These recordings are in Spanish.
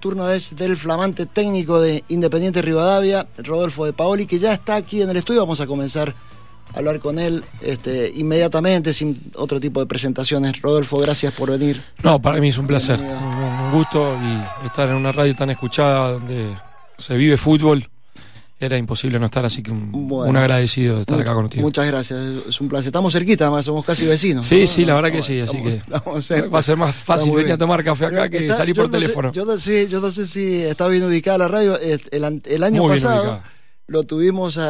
Turno es del flamante técnico de Independiente Rivadavia, Rodolfo de Paoli, que ya está aquí en el estudio. Vamos a comenzar a hablar con él este, inmediatamente, sin otro tipo de presentaciones. Rodolfo, gracias por venir. No, para mí es un placer, un gusto y estar en una radio tan escuchada donde se vive fútbol era imposible no estar, así que un, agradecido de estar acá contigo. Muchas gracias, es un placer. Estamos cerquita, además somos casi vecinos. Sí, sí, la verdad que sí, así que va a ser más fácil venir a tomar café acá que salir por teléfono. yo, no sé, yo no sé si está bien ubicada la radio. El, año pasado lo tuvimos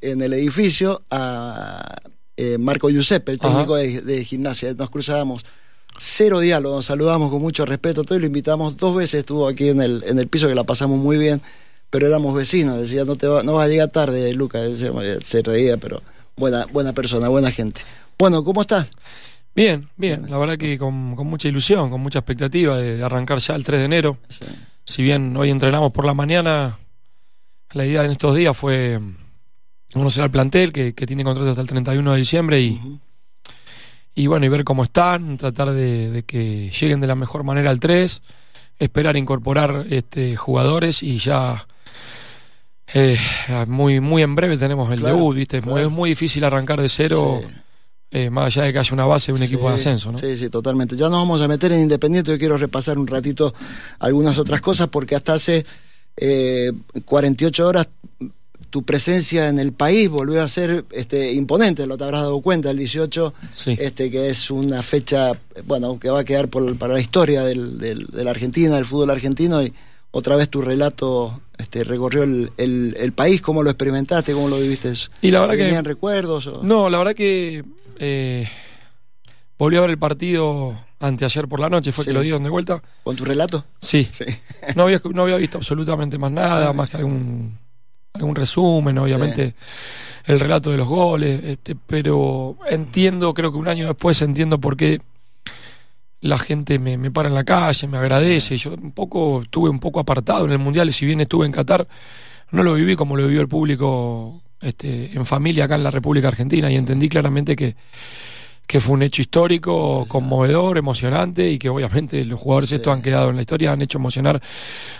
en el edificio a eh, Marco Giuseppe, el técnico de, gimnasia. Nos cruzábamos cero diálogo, nos saludamos con mucho respeto, todo y lo invitamos dos veces, estuvo aquí en el, en el piso que la pasamos muy bien pero éramos vecinos, decía, no, te va, no vas a llegar tarde, Lucas, se, reía, pero buena, buena persona, buena gente. Bueno, ¿cómo estás? Bien, bien, la verdad que con, mucha ilusión, con mucha expectativa de, arrancar ya el 3 de enero. Si bien hoy entrenamos por la mañana, la idea en estos días fue conocer al plantel que, tiene contrato hasta el 31 de diciembre y, y bueno, y ver cómo están, tratar de, de, que lleguen de la mejor manera al 3, esperar incorporar este, jugadores y ya eh, muy, muy en breve tenemos el debut, ¿viste? Es muy difícil arrancar de cero. Eh, más allá de que haya una base de un equipo de ascenso, ¿no? Sí, sí, totalmente. Ya nos vamos a meter en Independiente. Yo quiero repasar un ratito algunas otras cosas porque hasta hace 48 eh, horas tu presencia en el país volvió a ser este, imponente, lo te habrás dado cuenta, el 18, este, que es una fecha, bueno, que va a quedar para la historia del, del, de la Argentina, del fútbol argentino y otra vez tu relato este, recorrió el, país, ¿cómo lo experimentaste? ¿Cómo lo viviste? Y la verdad ¿Tenían recuerdos? No, la verdad que eh, volví a ver el partido anteayer por la noche, fue que lo dieron de vuelta. ¿Con tu relato? Sí. no, había, no había visto absolutamente más nada, más que algún, algún resumen, obviamente. El relato de los goles, este, pero entiendo, creo que un año después entiendo por qué la gente me, me, para en la calle, me agradece. Yo un poco estuve un poco apartado en el Mundial, si bien estuve en Qatar, no lo viví como lo vivió el público este, en familia acá en la República Argentina y entendí claramente que, que fue un hecho histórico, conmovedor, emocionante y que obviamente los jugadores estos han quedado en la historia, han hecho emocionar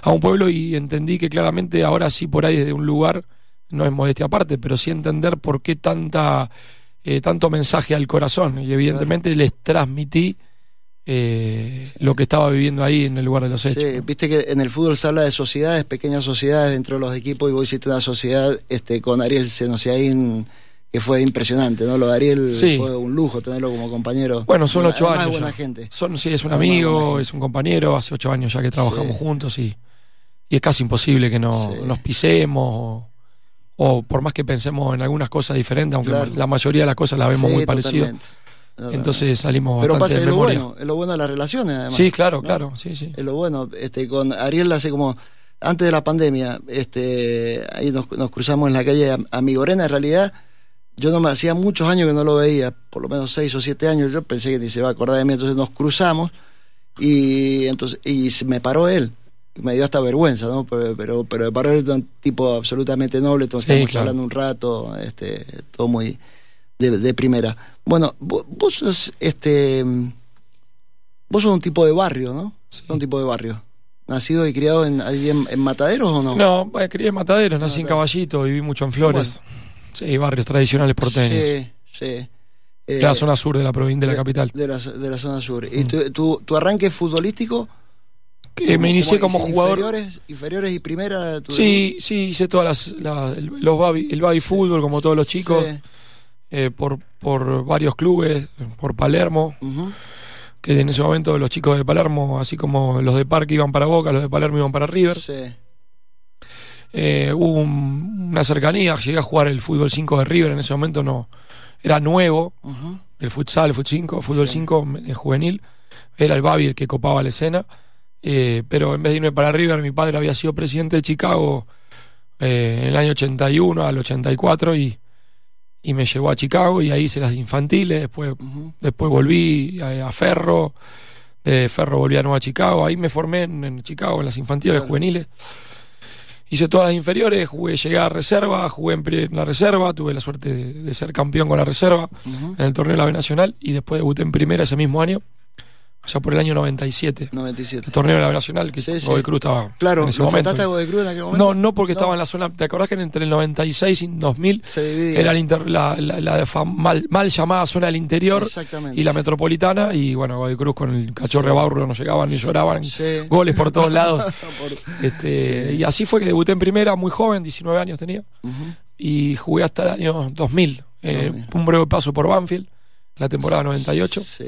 a un pueblo y entendí que claramente ahora sí por ahí desde un lugar, no es modestia aparte, pero sí entender por qué tanta, eh, tanto mensaje al corazón. Y evidentemente les transmití eh, lo que estaba viviendo ahí en el lugar de los hechos. Sí, viste que en el fútbol se habla de sociedades, pequeñas sociedades dentro de los equipos y vos hiciste una sociedad este, con Ariel Senociaín que fue impresionante, ¿no? Lo de Ariel fue un lujo tenerlo como compañero. Bueno, son ocho años. buena gente. Son, sí, es un amigo, es un compañero, hace ocho años ya que trabajamos juntos y, y, es casi imposible que no, nos pisemos o, por más que pensemos en algunas cosas diferentes, aunque la mayoría de las cosas las vemos muy parecidas. Entonces salimos Pero pasa, es lo bueno, es lo bueno de las relaciones, además. Sí, claro, claro, sí, sí. Es lo bueno. Este, con Ariel hace como antes de la pandemia, este, ahí nos, cruzamos en la calle Amigorena, en realidad yo no me hacía muchos años que no lo veía, por lo menos seis o siete años, yo pensé que ni se va a acordar de mí, entonces nos cruzamos y entonces y me paró él. Me dio hasta vergüenza, ¿no? Pero, pero, pero me paró él un tipo absolutamente noble, estamos hablando un rato, este, todo muy de, primera. Bueno, vos, sos este vos sos un tipo de barrio, ¿no? Un tipo de barrio. ¿Nacido y criado en, en, Mataderos o no? No, bueno, crié en Mataderos, nací en Caballito, viví mucho en Flores. Sí, barrios tradicionales porteños. Sí, sí. de la eh, zona sur de la provincia de, la capital. De la, de la zona sur. ¿Y mm. tu, tu, arranque futbolístico? Que me inicié como, jugador. Inferiores, inferiores y primera. sí, sí, hice todas las. el, los baby, el baby fútbol, como todos los chicos. Eh, por, por varios clubes, por Palermo, que en ese momento los chicos de Palermo, así como los de Parque iban para Boca, los de Palermo iban para River. Eh, hubo una cercanía, llegué a jugar el fútbol 5 de River, en ese momento no era nuevo, el futsal, el fut 5, fútbol 5 juvenil, era el Babi el que copaba la escena, eh, pero en vez de irme para River, mi padre había sido presidente de Chicago en el año 81 al 84 y y me llevó a Chicago y ahí hice las infantiles, después, después volví a, Ferro, de Ferro volví a Nueva Chicago, ahí me formé en, Chicago en las infantiles juveniles. Hice todas las inferiores, jugué, llegué a reserva, jugué en, la reserva, tuve la suerte de, ser campeón con la reserva en el torneo de la B Nacional y después debuté en primera ese mismo año. Allá por el año 97. 97. El torneo de la Nacional, que Sí, sí. Godoy Cruz estaba Claro, en ese ¿lo momento. a Godoy Cruz en aquel momento? No, no porque estaba en la zona. ¿Te acordás que entre el 96 y 2000 Se dividía. era inter- la, la- la de fam- mal, mal llamada zona del interior Exactamente. y la metropolitana? Y bueno, Godoy Cruz con el cachorro de Baurro no llegaban ni lloraban. Goles por todos lados. Por- Este, Y así fue que debuté en primera, muy joven, 19 años tenía. Y jugué hasta el año 2000. eh, 2000. un breve paso por Banfield, la temporada 98. Sí.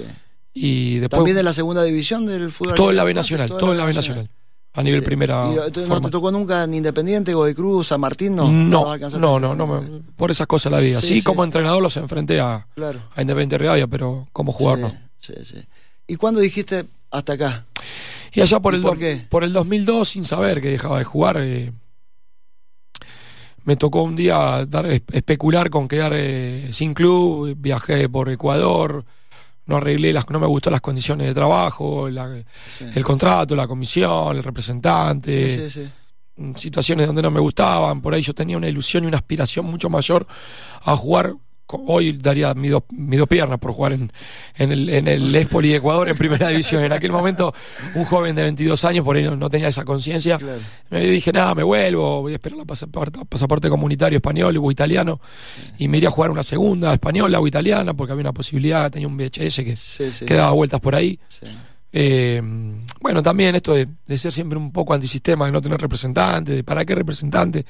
Y después También de la segunda división del fútbol. todo en la B Nacional, Todo en la B Nacional. A nivel primera. ¿Y no te tocó nunca ni Independiente, Godoy Cruz, San Martín? No, No, no, no, no, me- por esas cosas la vida. Sí, Sí, sí, como entrenador los enfrenté a, Claro. a Independiente Rivadavia, pero como jugador no. Sí, sí. ¿Y cuándo dijiste hasta acá? Y allá por ¿Y el, por qué? por el 2002, sin saber que dejaba de jugar, eh, me tocó un día dar, es- especular con quedar eh, sin club. Viajé por Ecuador, no arreglé las, no me gustó las condiciones de trabajo, la- Sí. el contrato, la comisión, el representante. Sí, sí, mm, situaciones donde no me gustaban, por ahí yo tenía una ilusión y una aspiración mucho mayor a jugar, hoy daría mis dos, piernas por jugar en, en el, en el Espoli de Ecuador en primera división. En aquel momento un joven de 22 años por ahí no, no tenía esa conciencia. Claro. Me dije, nada, me vuelvo, voy a esperar la pasaporte, pasaporte comunitario español o italiano y me iría a jugar una segunda española o italiana porque había una posibilidad, tenía un VHS que, Sí, sí. que daba vueltas por ahí. Eh, bueno, también esto de, de ser siempre un poco antisistema, de no tener representante, de para qué representante.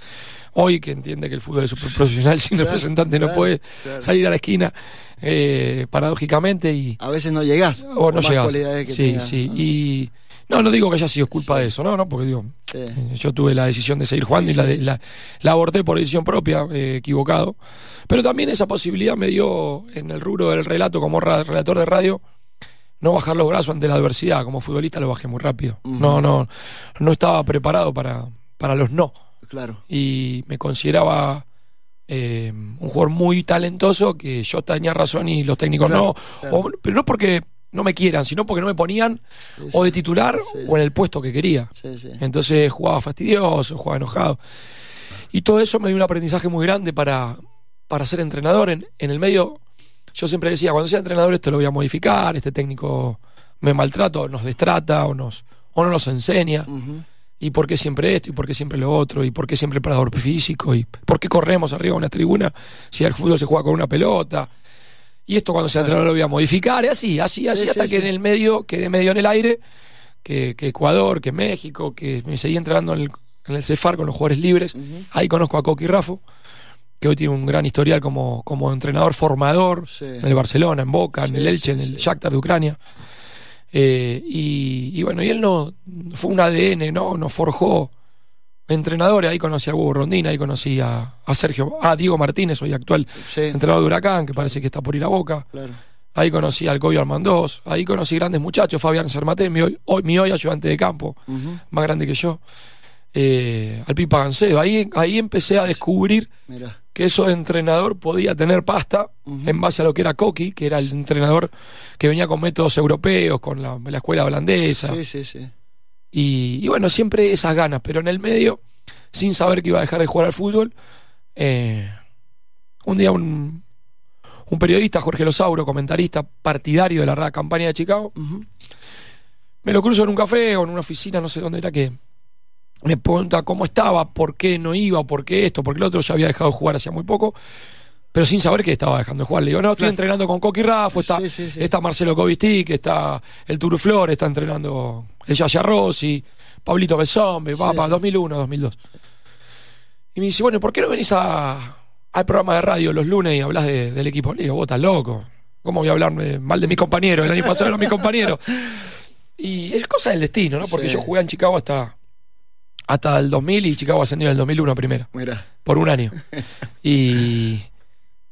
Hoy que entiende que el fútbol es profesional, sin Claro, representante no puede claro. salir a la esquina, eh, paradójicamente, y A veces no llegás. o no que Sí, sí. Y no, no digo que haya sido culpa Sí. de eso, no, no, porque digo, Sí. eh, yo tuve la decisión de seguir jugando Sí, y la, la, la aborté por decisión propia, eh, equivocado. Pero también esa posibilidad me dio en el rubro del relato como ra- relator de radio no bajar los brazos ante la adversidad. Como futbolista lo bajé muy rápido. No, no, no estaba preparado para, para los no. Claro. Y me consideraba eh, un jugador muy talentoso que yo tenía razón y los técnicos Claro, no. claro. O- pero no porque no me quieran, sino porque no me ponían Sí, o de titular Sí. o en el puesto que quería. Sí, sí. Entonces jugaba fastidioso, jugaba enojado. Y todo eso me dio un aprendizaje muy grande para, para ser entrenador. En, en el medio, yo siempre decía, cuando sea entrenador esto lo voy a modificar, este técnico me maltrata o nos destrata o, nos, o no nos enseña. ¿Y por qué siempre esto? ¿Y por qué siempre lo otro? ¿Y por qué siempre el parador físico? ¿Y por qué corremos arriba de una tribuna si el fútbol se juega con una pelota? Y esto cuando sea entrenador lo voy a modificar, y así, así, así, Sí, hasta sí, que sí. en el medio, quedé medio en el aire, que, que Ecuador, que México, que me seguí entrenando en el, en el Cefar con los jugadores libres. Ahí conozco a Coqui Raffo, que hoy tiene un gran historial como, como entrenador formador Sí. en el Barcelona, en Boca, en el Elche, sí, en el. Shakhtar de Ucrania. Eh, y, y bueno, y él no fue un ADN, ¿no? Nos forjó entrenadores. Ahí conocí a Hugo Rondín, ahí conocí a, a Sergio, a Diego Martínez, hoy actual entrenador de Huracán, que parece que está por ir a Boca. claro. Ahí conocí al Coyo Armandós, ahí conocí grandes muchachos, Fabián Sermaté, mi hoy, hoy- mi hoy ayudante de campo, más grande que yo, eh, al Pipa Gancedo. Ahí, ahí empecé a descubrir Mira. Que eso de entrenador podía tener pasta en base a lo que era Coqui, que era el entrenador que venía con métodos europeos, con la, la escuela holandesa. Sí, sí, sí. Y, y bueno, siempre esas ganas, pero en el medio, sin saber que iba a dejar de jugar al fútbol, eh, un día un, un periodista, Jorge Losauro, comentarista partidario de la campaña de Chicago, me lo cruzo en un café o en una oficina, no sé dónde era que me pregunta cómo estaba, por qué no iba, por qué esto, porque el otro ya había dejado de jugar hacía muy poco, pero sin saber que estaba dejando de jugar. Le digo, no, estoy entrenando con Coqui Raffo, está, Sí, sí, sí. está Marcelo Covistic, está el Turuflor, está entrenando el Yaya Rossi, Pablito Besón, va para 2001, 2002. Y me dice, bueno, ¿por qué no venís a, al programa de radio los lunes y hablas de- del equipo? Le digo, vos estás loco. ¿Cómo voy a hablar mal de mis compañeros? El año pasado eran mis compañeros. Y es cosa del destino, ¿no? Porque yo jugué en Chicago hasta, hasta el 2000 y Chicago ascendió en el 2001 a primera, Mira. por un año. Y,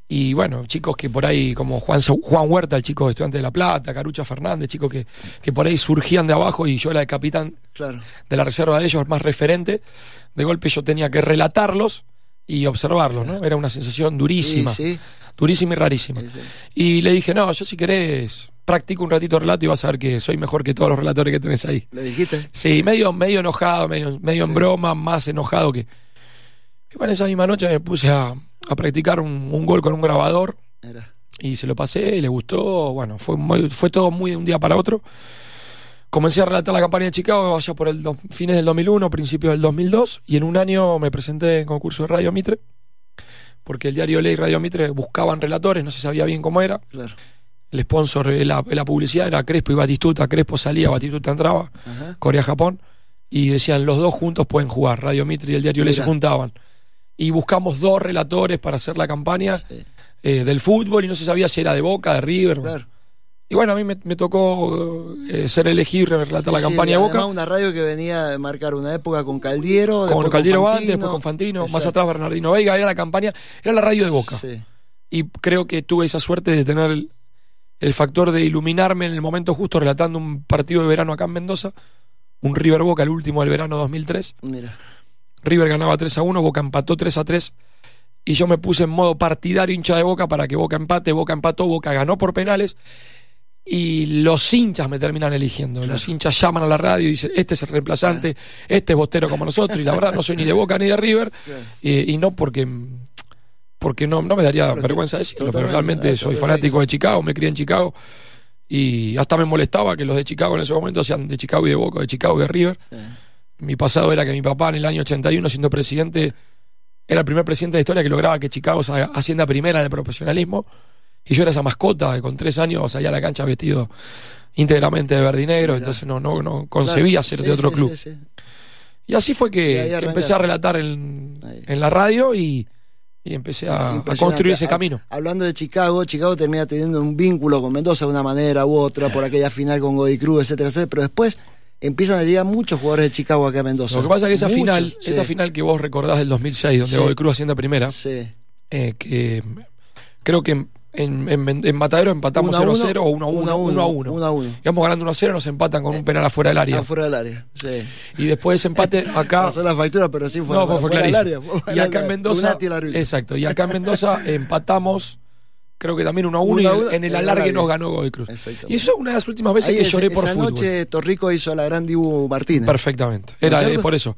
y bueno, chicos que por ahí, como Juan, Juan Huerta, el chico estudiante de La Plata, Carucha Fernández, chicos que, que por ahí surgían de abajo y yo era el capitán Claro. de la reserva de ellos, más referente. De golpe yo tenía que relatarlos y observarlos, ¿no? Era una sensación durísima, Sí, sí. durísima y rarísima. sí. Y le dije, no, yo si querés, practico un ratito relato y vas a ver que soy mejor que todos los relatores que tenés ahí. ¿Le dijiste? Sí, medio, medio enojado, medio, medio en broma, más enojado que. Y bueno, esa misma noche me puse a, a practicar un, un gol con un grabador Mira. y se lo pasé y le gustó. Bueno, fue, muy- fue todo muy de un día para otro. comencé a relatar la campaña de Chicago allá por el do- fines del 2001, principios del 2002, y en un año me presenté en concurso de Radio Mitre, porque el diario Ley y Radio Mitre buscaban relatores, no se sabía bien cómo era. Claro. El sponsor de la, la publicidad era Crespo y Batistuta, Crespo salía, Batistuta entraba. Corea-Japón, y decían los dos juntos pueden jugar, Radio Mitre y el diario Ley se juntaban. Y buscamos dos relatores para hacer la campaña Sí, eh, del fútbol y no se sabía si era de Boca, de River. claro. Y bueno, a mí me, me tocó eh, ser elegido y relatar la Sí, campaña de Boca. una radio que venía de marcar una época con Caldiero, Con después Caldiero con antes, después con Fantino, más atrás Bernardino Veiga, era la campaña, era la radio de Boca. Sí, Y creo que tuve esa suerte de tener el, factor de iluminarme en el momento justo relatando un partido de verano acá en Mendoza, un River Boca, el último del verano 2003. mira. River ganaba 3 a 1, Boca empató 3 a 3. Y yo me puse en modo partidario hincha de Boca para que Boca empate, Boca empató, Boca ganó por penales. Y los hinchas me terminan eligiendo. Los hinchas llaman a la radio y dicen, este es el reemplazante, este es bostero como nosotros. Y la verdad no soy ni de Boca ni de River. Claro. eh, y no porque porque no, no me daría vergüenza decirlo, pero realmente soy fanático de Chicago, me crié en Chicago. Y hasta me molestaba que los de Chicago en ese momento sean de Chicago y de Boca, de Chicago y de River. Sí. Mi pasado era que mi papá en el año 81, siendo presidente, era el primer presidente de la historia que lograba que Chicago ascienda primera en el profesionalismo. Y yo era esa mascota que con tres años salía a la cancha vestido íntegramente de verde y negro, entonces no, no, no concebía Claro, ser sí, de otro sí, club. Y así fue que, que empecé a relatar en, en la radio y, y empecé a, construir ese camino. Hablando de Chicago, Chicago termina teniendo un vínculo con Mendoza de una manera u otra, por aquella final con Godoy Cruz, etcétera, etcétera, pero después empiezan a llegar muchos jugadores de Chicago acá a Mendoza. Lo que pasa es que esa Muchos, final, sí. esa final que vos recordás del 2006, donde Sí. Godoy Cruz asciende a primera, Sí. eh, que creo que en, en, en- Matadero empatamos Uno a 0-0 o 1-1. uno a 1 a 1. uno a uno. Íbamos ganando 1-0, nos empatan con un penal afuera del área. Afuera del área. Sí. Y después de ese empate acá. Pasó la factura, pero sí fue, no, fue, fue fuera del clarísimo. área. fue Y acá en. Mendoza. Exacto. Y acá en Mendoza empatamos, creo que también 1 a 1 Uno a y uno en el alargue nos ganó Godoy Cruz. Y eso es una de las últimas veces Ahí que esa- lloré por esa fútbol. noche Torrico hizo a la gran Dibu Martínez. Perfectamente. Era ¿No es eh, por eso.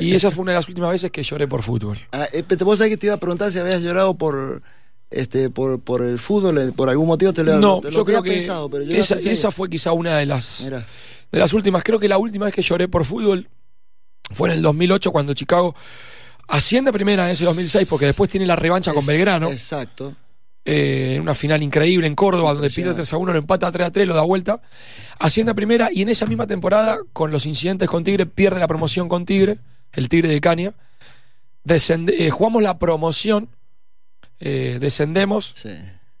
Y esa fue una de las últimas veces que lloré por fútbol. Ah, eh, vos sabés que te iba a preguntar si habías llorado por este por, por el fútbol, eh, por algún motivo te lo, No, te lo yo creo que pensado, pero yo esa, esa fue quizá una de las, Mirá, de las últimas. Creo que la última vez que lloré por fútbol fue en el 2008 cuando Chicago asciende a primera en ese 2006 porque después tiene la revancha con Belgrano. Exacto. eh, en una final increíble en Córdoba, donde pierde Impresionante. 3 a 1, lo empata 3 a 3, lo da vuelta. Asciende a primera y en esa misma temporada, con los incidentes con Tigre, pierde la promoción con Tigre, el Tigre de Caña. Descende- eh, jugamos la promoción, eh, descendemos Sí.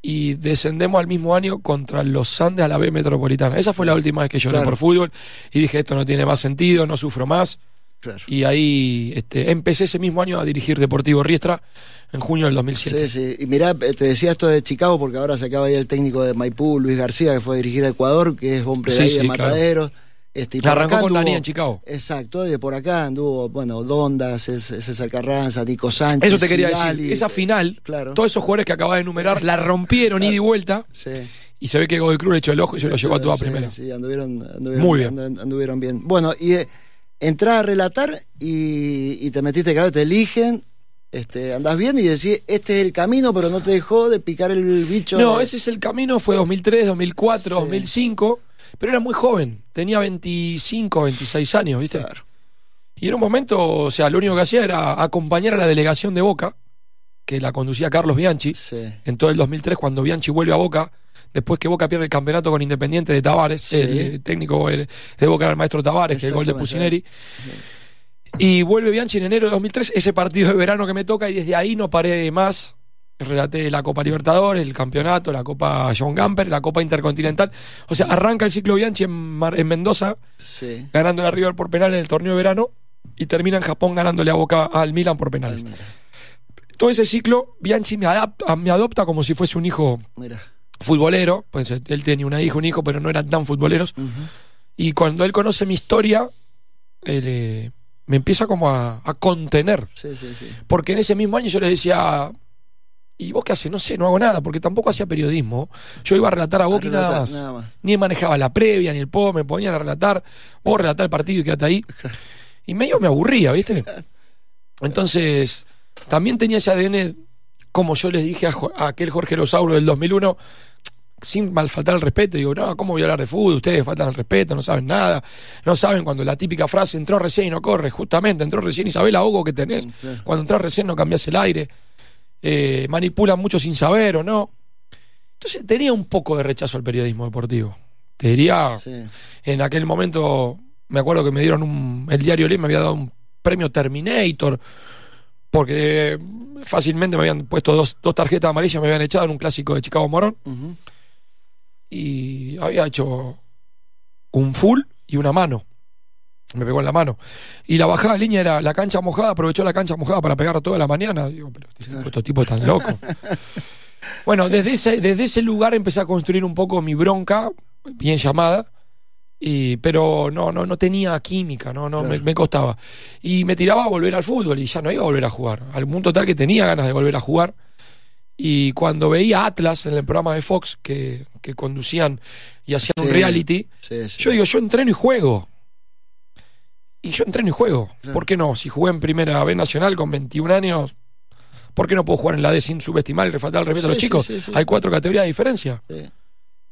y descendemos al mismo año contra los Andes a la B Metropolitana. Esa fue la última vez que lloré Claro. por fútbol y dije, esto no tiene más sentido, no sufro más. Claro. Y ahí este, empecé ese mismo año a dirigir Deportivo Riestra en junio del 2007. Sí, sí. Y mirá, eh, te decía esto de Chicago porque ahora se acaba ahí el técnico de Maipú, Luis García, que fue a dirigir a Ecuador, que es hombre de Sí, ahí de claro. Mataderos. Este, y Arrancó con la anduvo- niña en Chicago. Exacto, y de por acá anduvo, bueno, Donda, Cés- César Carranza, Nico Sánchez. Eso te quería Sigali, decir. Esa eh, final, claro. todos esos jugadores que acababa de enumerar la rompieron ida y vuelta. Sí. Y se ve que Godoy Cruz le echó el ojo y se lo llevó a toda Sí, primera. Sí, anduvieron, anduvieron, Muy bien. andu- anduvieron bien. Bueno, y eh, entrás a relatar y, y te metiste cada vez, te eligen, este, andás bien y decís, este es el camino, pero no te dejó de picar el bicho. No, de- ese es el camino, fue 2003, 2004, Sí. 2005. Pero era muy joven, tenía 25, 26 años, ¿viste? Claro. Y en un momento, o sea, lo único que hacía era acompañar a la delegación de Boca, que la conducía Carlos Bianchi, Sí. en todo el 2003, cuando Bianchi vuelve a Boca, después que Boca pierde el campeonato con Independiente de Tavares, Sí. el eh, técnico de Boca era el maestro Tavares, que el gol de. Pusineri. Y vuelve Bianchi en enero de 2003, ese partido de verano que me toca, y desde ahí no paré más. Relaté la Copa Libertadores, el campeonato, la Copa John Gamper, la Copa Intercontinental. O sea, arranca el ciclo Bianchi en, Mar- en Mendoza, Sí. ganándole a River por penal en el torneo de verano, y termina en Japón ganándole a Boca al Milan por penales. Mira, Todo ese ciclo, Bianchi me adapta, me adopta como si fuese un hijo mira. futbolero, pues él tenía una hija, un hijo, pero no eran tan futboleros. Y cuando él conoce mi historia, él, eh, me empieza como a, a contener. Sí, sí, sí. Porque en ese mismo año yo le decía, ¿y vos qué haces? No sé, no hago nada, porque tampoco hacía periodismo. Yo iba a relatar a Boca y nada relatar, más. nada más. Ni manejaba la previa, ni el post, me ponían a relatar, vos relatar el partido y quédate ahí. Y medio me aburría, ¿viste? Entonces, también tenía ese ADN, como yo les dije a, aquel Jorge Rosauro del 2001, sin mal faltar el respeto, digo, no, ¿cómo voy a hablar de fútbol? Ustedes faltan el respeto, no saben nada, no saben cuando la típica frase entró recién y no corre, justamente entró recién y sabés la ahogo que tenés, cuando entró recién no cambias el aire, eh, manipulan mucho sin saber o no. Entonces tenía un poco de rechazo al periodismo deportivo. Te diría, en aquel momento, me acuerdo que me dieron un, el diario Le me había dado un premio Terminator, porque fácilmente me habían puesto dos, dos tarjetas amarillas, me habían echado en un clásico de Chicago Morón. Y había hecho un full y una mano. Me pegó en la mano. Y la bajada de línea era la cancha mojada, aprovechó la cancha mojada para pegar toda la mañana. Digo, pero este, este tipo es tan loco. bueno, desde ese, desde ese lugar empecé a construir un poco mi bronca, bien llamada y, pero no, no, no tenía química, no, no, me, costaba. Y me tiraba a volver al fútbol y ya no iba a volver a jugar. Al punto tal que tenía ganas de volver a jugar. Y cuando veía Atlas en el programa de Fox que, que conducían y hacían un reality, yo digo, yo entreno y juego. Y yo entreno y juego. ¿Por qué no? Si jugué en primera B nacional con 21 años, ¿por qué no puedo jugar en la D sin subestimar y refaltar el respeto a los chicos? Hay cuatro categorías de diferencia.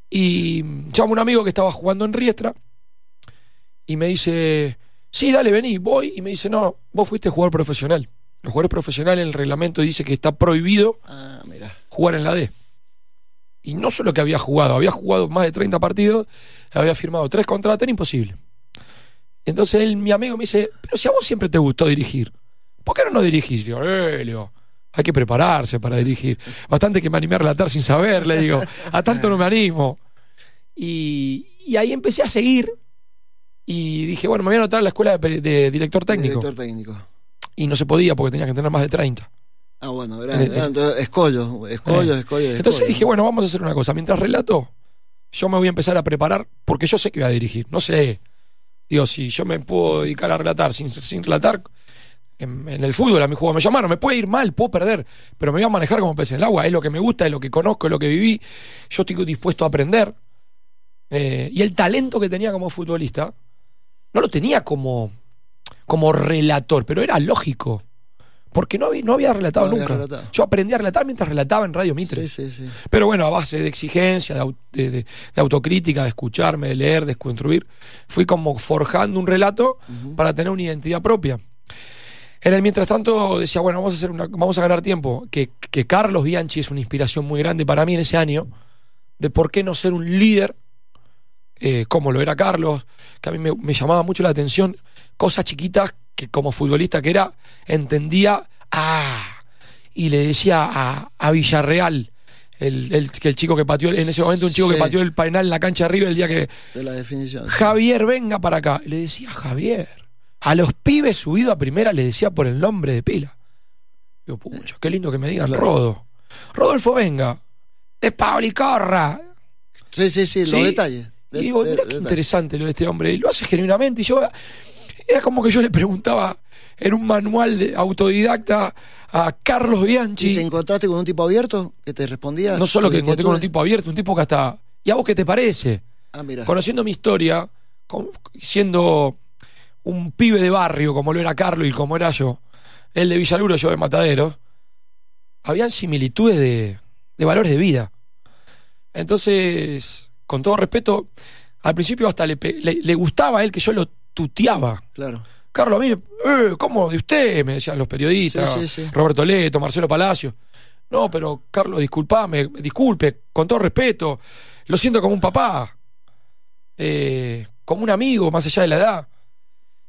Y llamo a un amigo que estaba jugando en Riestra y me dice, sí, dale, vení, voy. Y me dice, no, vos fuiste jugador profesional. Los jugadores profesionales en el reglamento dice que está prohibido ah, jugar en la D. Y no solo que había jugado, había jugado más de 30 partidos, había firmado tres contratos, era imposible. Entonces él, mi amigo me dice, pero si a vos siempre te gustó dirigir, ¿por qué no no dirigís? Yo, eh, Leo, hay que prepararse para dirigir. Bastante que me animé a relatar sin saber, le digo. A tanto no me animo. Y, ahí empecé a seguir. Y dije, bueno, me voy a anotar en la escuela de, director técnico. Director técnico. Y no se podía porque tenía que tener más de 30. Ah, bueno, entonces, escollo, escollo, eh. escollo, Entonces dije, bueno, vamos a hacer una cosa. Mientras relato, yo me voy a empezar a preparar porque yo sé que voy a dirigir. No sé. Digo, si yo me puedo dedicar a relatar sin, sin relatar, en, el fútbol, a mi juego me llamaron, me puede ir mal, puedo perder, pero me voy a manejar como pez en el agua, es lo que me gusta, es lo que conozco, es lo que viví, yo estoy dispuesto a aprender. Eh, y el talento que tenía como futbolista, no lo tenía como, como relator, pero era lógico. Porque no había, no había relatado nunca. Yo aprendí a relatar mientras relataba en Radio Mitre. Pero bueno, a base de exigencia, de, autocrítica, de escucharme, de leer, de construir, fui como forjando un relato para tener una identidad propia. En el mientras tanto decía, bueno, vamos a, hacer una, vamos a ganar tiempo. Que, que Carlos Bianchi es una inspiración muy grande para mí en ese año, de por qué no ser un líder eh, como lo era Carlos, que a mí me, llamaba mucho la atención, cosas chiquitas que como futbolista que era, entendía, ah, y le decía a, a Villarreal, el, que el chico que pateó, en ese momento un chico que pateó el penal en la cancha arriba el día que... De la definición. Javier, venga para acá. Le decía, Javier, a los pibes subido a primera le decía por el nombre de pila. Digo, pucha, qué lindo que me digan Rodo. Rodolfo, venga. De Pauli, corra. Sí, sí, sí, los detalles. y digo, mira qué interesante lo de este hombre. Y lo hace genuinamente. Y yo, era como que yo le preguntaba en un manual de autodidacta a Carlos Bianchi. ¿Y te encontraste con un tipo abierto que te respondía? No solo que encontré con un tipo abierto, un tipo que hasta. ¿Y a vos qué te parece? Ah, mira. Conociendo mi historia, siendo un pibe de barrio como lo era Carlos y como era yo, él de Villaluro, yo de Matadero, habían similitudes de, de valores de vida. Entonces, con todo respeto, al principio hasta le, le, gustaba a él que yo lo tuteaba. Claro. Carlos, a mí, eh, ¿cómo de usted? Me decían los periodistas, Roberto Leto, Marcelo Palacio. No, pero Carlos, disculpame, disculpe, con todo respeto, lo siento como un papá, eh, como un amigo, más allá de la edad.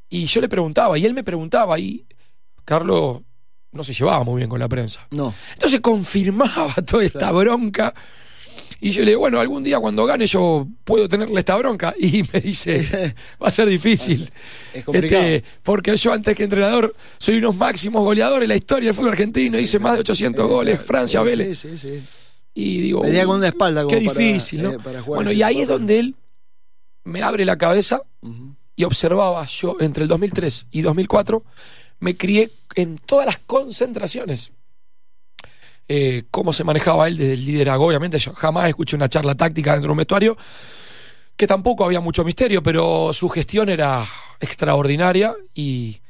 Y yo le preguntaba, y él me preguntaba, y Carlos no se llevaba muy bien con la prensa. No. Entonces confirmaba toda esta bronca. Y yo le digo, bueno, algún día cuando gane yo puedo tenerle esta bronca. Y me dice, va a ser difícil. Es complicado. Este, porque yo antes que entrenador soy unos máximos goleadores en la historia del fútbol argentino. hice más de 800 goles, Francia, Vélez. Sí, sí, sí. Y digo, con una espalda qué difícil, ¿no? Eh, bueno, y ahí es donde él me abre la cabeza y observaba yo entre el 2003 y 2004, me crié en todas las concentraciones. Eh, cómo se manejaba él desde el liderazgo. Obviamente, yo jamás escuché una charla táctica dentro de un vestuario, que tampoco había mucho misterio, pero su gestión era extraordinaria y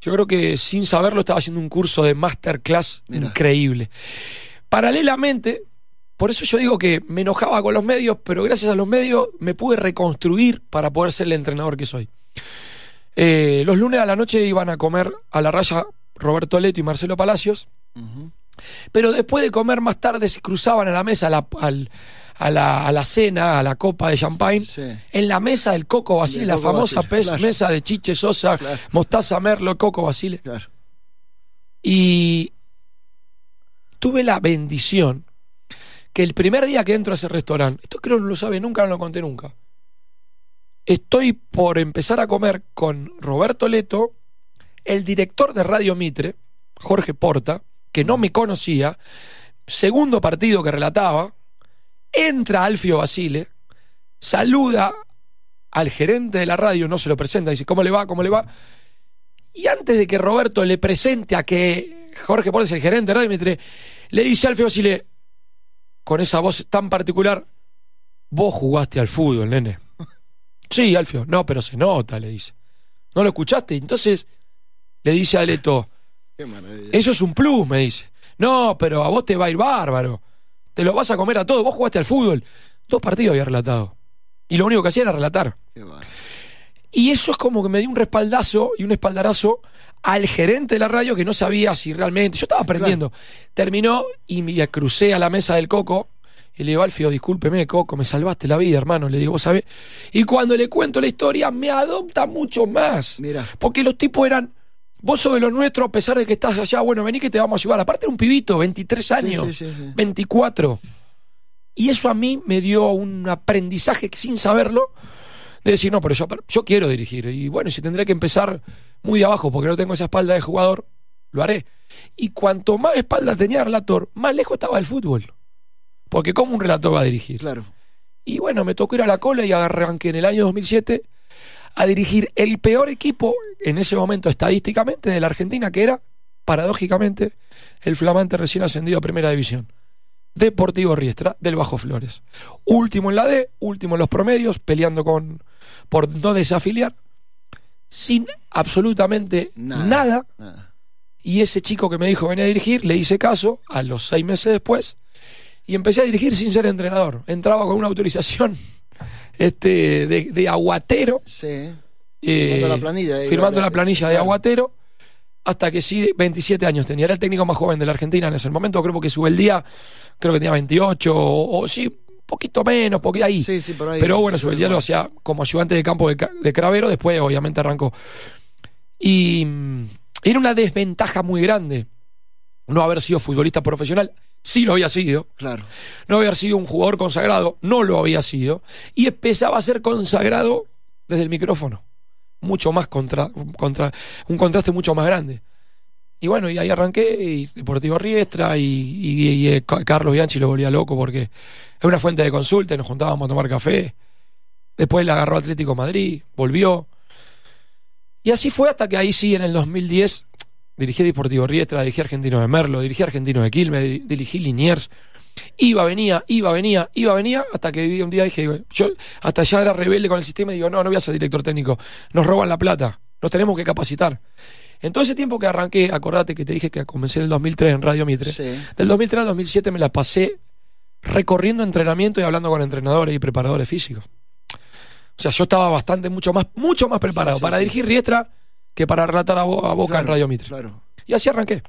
yo creo que sin saberlo estaba haciendo un curso de masterclass increíble. Paralelamente, por eso yo digo que me enojaba con los medios, pero gracias a los medios me pude reconstruir para poder ser el entrenador que soy. Eh, los lunes a la noche iban a comer a la raya Roberto Leto y Marcelo Palacios, pero después de comer más tarde se cruzaban a la mesa a la, a la, cena, a la copa de champagne, en la mesa del Coco Basile, la famosa mesa de Chiche Sosa, Mostaza Merlo, Coco Basile. Y tuve la bendición que el primer día que entro a ese restaurante, esto creo que no lo sabe nunca, no lo conté nunca, estoy por empezar a comer con Roberto Leto, el director de Radio Mitre, Jorge Porta, que no me conocía, segundo partido que relataba, entra Alfio Basile, saluda al gerente de la radio, no se lo presenta, dice, ¿cómo le va? ¿Cómo le va? Y antes de que Roberto le presente a que Jorge es el gerente de Radio le dice a Alfio Basile, con esa voz tan particular, vos jugaste al fútbol, nene. Sí, Alfio, no, pero se nota, le dice. ¿No lo escuchaste? Entonces le dice a Eso es un plus, me dice. No, pero a vos te va a ir bárbaro. Te lo vas a comer a todo. Vos jugaste al fútbol. Dos partidos había relatado. Y lo único que hacía era relatar. y eso es como que me dio un respaldazo y un espaldarazo al gerente de la radio que no sabía si realmente. Yo estaba aprendiendo. Terminó y me crucé a la mesa del Coco. Y le digo, Alfio, discúlpeme, Coco, me salvaste la vida, hermano. Le digo, vos sabés. Y cuando le cuento la historia, me adopta mucho más. Mira. Porque los tipos eran. Vos sos de los nuestros, a pesar de que estás allá, bueno, vení que te vamos a ayudar. Aparte era un pibito, 23 años, 24. Y eso a mí me dio un aprendizaje sin saberlo, de decir, no, pero yo, yo quiero dirigir. Y bueno, si tendré que empezar muy de abajo porque no tengo esa espalda de jugador, lo haré. Y cuanto más espalda tenía el relator, más lejos estaba el fútbol. Porque ¿cómo un relator va a dirigir? Claro. Y bueno, me tocó ir a la cola y arranqué en el año 2007 a dirigir el peor equipo en ese momento estadísticamente de la Argentina, que era, paradójicamente, el flamante recién ascendido a Primera División. Deportivo Riestra, del Bajo Flores. Último en la D, último en los promedios, peleando con por no desafiliar sin absolutamente nada, Y ese chico que me dijo venía a dirigir, le hice caso a los seis meses después y empecé a dirigir sin ser entrenador. Entraba con una autorización este, de, aguatero. Sí. Eh, firmando la planilla, de, firmando la planilla de aguatero. Hasta que sí, 27 años tenía. Era el técnico más joven de la Argentina en ese momento. Creo que sube el día, creo que tenía 28 o, o sí, poquito menos, porque ahí. Pero bueno, su día lo hacía como ayudante de campo de, Cravero, después obviamente arrancó. Y mm, era una desventaja muy grande no haber sido futbolista profesional. Sí lo había sido. Claro. No haber sido un jugador consagrado, no lo había sido. Y empezaba a ser consagrado desde el micrófono. Mucho más contra, contra un contraste mucho más grande. Y bueno, y ahí arranqué, y Deportivo Riestra, y, eh, Carlos Bianchi lo volvía loco porque es una fuente de consulta, y nos juntábamos a tomar café. Después le agarró Atlético Madrid, volvió. Y así fue hasta que ahí sí, en el 2010, dirigí Deportivo Riestra, dirigí Argentino de Merlo, dirigí Argentino de Quilmes, dirigí Liniers. Iba, venía, iba, venía, iba, venía, hasta que un día dije, yo hasta ya era rebelde con el sistema y digo, no, no voy a ser director técnico, nos roban la plata, nos tenemos que capacitar. En todo ese tiempo que arranqué, acordate que te dije que comencé en el 2003 en Radio Mitre. Del 2003 al 2007 me la pasé recorriendo entrenamiento y hablando con entrenadores y preparadores físicos. O sea, yo estaba bastante, mucho más, mucho más preparado para dirigir Riestra que para relatar a, Boca en Radio Mitre. Claro. Y así arranqué.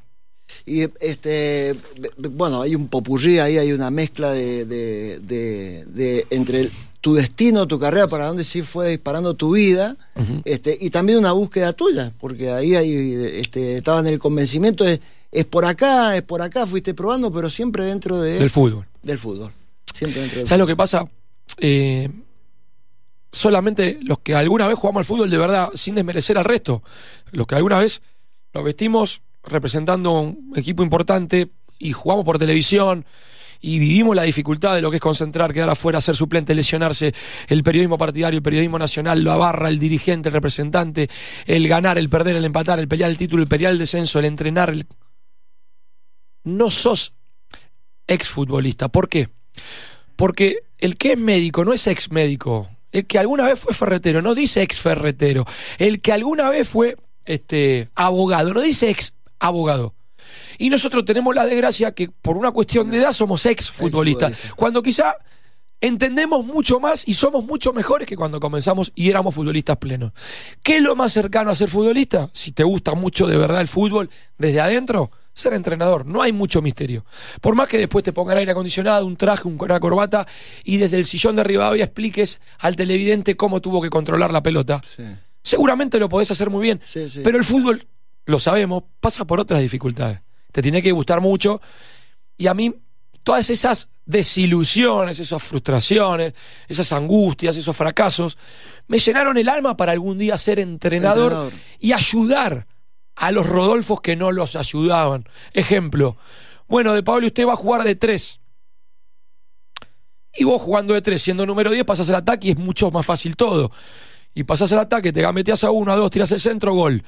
Y este, bueno, hay un popurrí ahí, hay una mezcla de, de, de entre el, tu destino, tu carrera, para dónde sí fue disparando tu vida, este, y también una búsqueda tuya, porque ahí hay, este, estabas en el convencimiento de es por acá, es por acá, fuiste probando, pero siempre dentro de, del fútbol. Del fútbol. Siempre dentro ¿Sabes lo que pasa? Eh, solamente los que alguna vez jugamos al fútbol de verdad, sin desmerecer al resto, los que alguna vez nos vestimos representando un equipo importante y jugamos por televisión y vivimos la dificultad de lo que es concentrar, quedar afuera, ser suplente, lesionarse, el periodismo partidario, el periodismo nacional, la barra, el dirigente, el representante, el ganar, el perder, el empatar, el pelear el título, el pelear el descenso, el entrenar. No sos exfutbolista. ¿Por qué? Porque el que es médico no es ex médico. El que alguna vez fue ferretero no dice ex ferretero. El que alguna vez fue este, abogado no dice ex abogado. Y nosotros tenemos la desgracia que por una cuestión de edad somos ex futbolistas. Cuando quizá entendemos mucho más y somos mucho mejores que cuando comenzamos y éramos futbolistas plenos. ¿Qué es lo más cercano a ser futbolista? Si te gusta mucho de verdad el fútbol desde adentro, ser entrenador. No hay mucho misterio. Por más que después te pongan aire acondicionado, un traje, una corbata y desde el sillón de Rivadavia expliques al televidente cómo tuvo que controlar la pelota. Seguramente lo podés hacer muy bien. Pero el fútbol, lo sabemos, pasa por otras dificultades. Te tiene que gustar mucho. Y a mí, todas esas desilusiones, esas frustraciones, esas angustias, esos fracasos, me llenaron el alma para algún día ser entrenador, y ayudar a los Rodolfos que no los ayudaban. Ejemplo, bueno, de Pablo usted va a jugar de tres. Y vos jugando de tres, siendo número 10, pasas el ataque y es mucho más fácil todo. Y pasas el ataque, te gameteas a uno, a dos, tiras el centro, gol.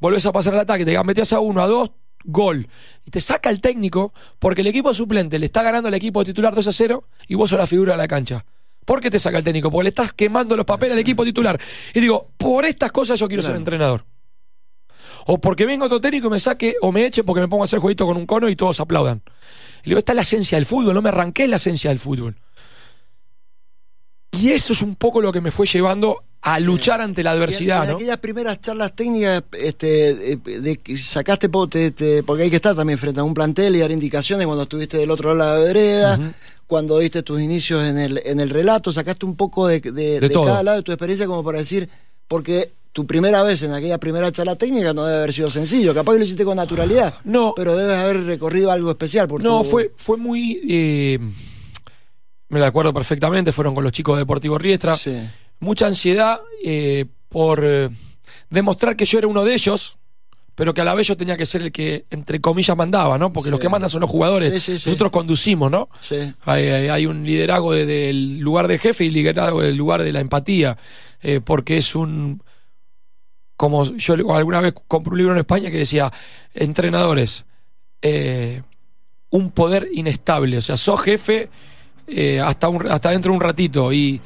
Volvés a pasar el ataque, te gameteas a uno, a dos, gol. Y te saca el técnico porque el equipo suplente le está ganando al equipo titular 2 a 0 y vos sos la figura de la cancha. ¿Por qué te saca el técnico? Porque le estás quemando los papeles al equipo titular. Y digo, por estas cosas yo quiero ser entrenador. O porque venga otro técnico y me saque o me eche porque me pongo a hacer jueguito con un cono y todos aplaudan. Y digo, esta es la esencia del fútbol, no me arranqué la esencia del fútbol. Y eso es un poco lo que me fue llevando a luchar ante la adversidad. en aquellas primeras charlas técnicas, este, de, sacaste porque hay que estar también frente a un plantel y dar indicaciones cuando estuviste del otro lado de la vereda, cuando diste tus inicios en el, en el relato, sacaste un poco de, cada lado de tu experiencia como para decir, porque tu primera vez en aquella primera charla técnica no debe haber sido sencillo, capaz que lo hiciste con naturalidad, no, pero debes haber recorrido algo especial. Por no, fue, fue muy... Eh, me lo acuerdo perfectamente, fueron con los chicos de Deportivo Riestra. Sí mucha ansiedad eh, por eh, demostrar que yo era uno de ellos, pero que a la vez yo tenía que ser el que, entre comillas, mandaba, ¿no? Porque los que mandan son los jugadores. Nosotros conducimos, ¿no? Hay, un liderazgo del lugar de jefe y liderazgo del lugar de la empatía, porque es un. Como yo alguna vez compré un libro en España que decía: entrenadores, un poder inestable. O sea, sos jefe hasta, un, hasta dentro de un ratito. Y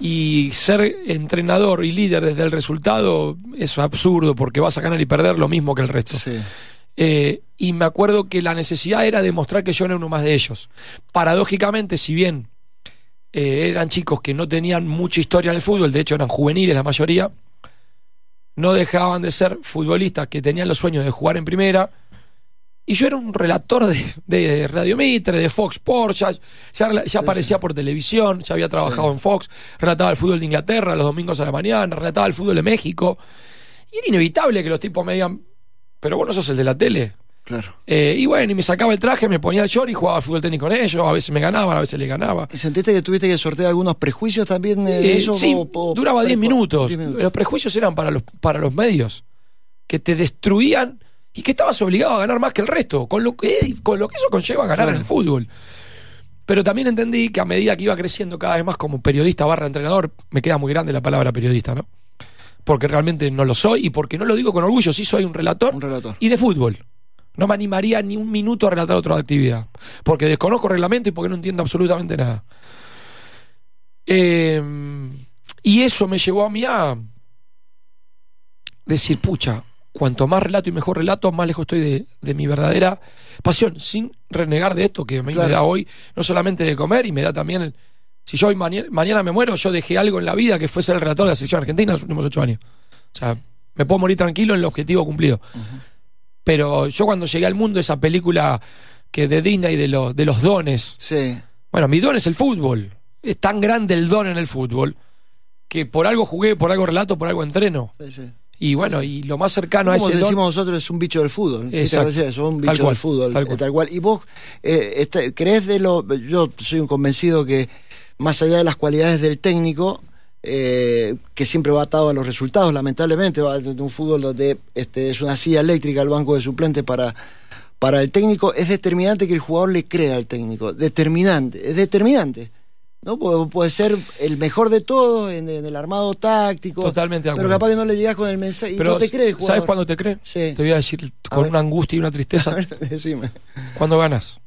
y ser entrenador y líder desde el resultado es absurdo porque vas a ganar y perder lo mismo que el resto. Eh, y me acuerdo que la necesidad era demostrar que yo era uno más de ellos. Paradójicamente, si bien eh, eran chicos que no tenían mucha historia en el fútbol, de hecho eran juveniles la mayoría, no dejaban de ser futbolistas que tenían los sueños de jugar en primera y yo era un relator de, de Radio Mitre, de Fox Sports, ya, aparecía por televisión, ya había trabajado en Fox, relataba el fútbol de Inglaterra los domingos a la mañana, relataba el fútbol de México. Y era inevitable que los tipos me digan, pero vos no sos el de la tele. Claro. Eh, y bueno, y me sacaba el traje, me ponía el short y jugaba fútbol técnico con ellos. A veces me ganaban, a veces les ganaba. ¿Y sentiste que tuviste que sortear algunos prejuicios también de eh, Sí, duraba 10 minutos. minutos. Los prejuicios eran para los, para los medios, que te destruían y que estabas obligado a ganar más que el resto, con lo que, con lo que eso conlleva ganar en el fútbol. Pero también entendí que a medida que iba creciendo cada vez más como periodista barra entrenador, me queda muy grande la palabra periodista, ¿no? Porque realmente no lo soy y porque no lo digo con orgullo, sí soy un relator, un relator. y de fútbol. No me animaría ni un minuto a relatar otra actividad, porque desconozco el reglamento y porque no entiendo absolutamente nada. Eh, y eso me llevó a mí a decir, pucha, cuanto más relato y mejor relato, más lejos estoy de, mi verdadera pasión, sin renegar de esto que me da hoy, no solamente de comer, y me da también, si yo hoy mañana, me muero, yo dejé algo en la vida que fue ser el relator de la selección argentina en los últimos ocho años. O sea, me puedo morir tranquilo en el objetivo cumplido. Pero yo cuando llegué al mundo, esa película que de Disney de, los de los dones, sí. bueno, mi don es el fútbol. Es tan grande el don en el fútbol que por algo jugué, por algo relato, por algo entreno. Sí, sí. Y bueno, y lo más cercano a ese. Como decimos nosotros, es un bicho del fútbol. Exacto. Es un bicho del fútbol. Tal cual. Y vos, eh, ¿crees de lo.? Yo soy un convencido que, más allá de las cualidades del técnico, eh, que siempre va atado a los resultados, lamentablemente, va de un fútbol donde este, es una silla eléctrica el banco de suplentes para, para el técnico, es determinante que el jugador le crea al técnico. Determinante, es determinante. ¿no? Puede, ser el mejor de todos en, el armado táctico. Totalmente Pero capaz que no le llegas con el mensaje y pero no te crees. ¿Sabes cuándo te crees? Te voy a decir con una angustia y una tristeza. decime. Cuando ganas.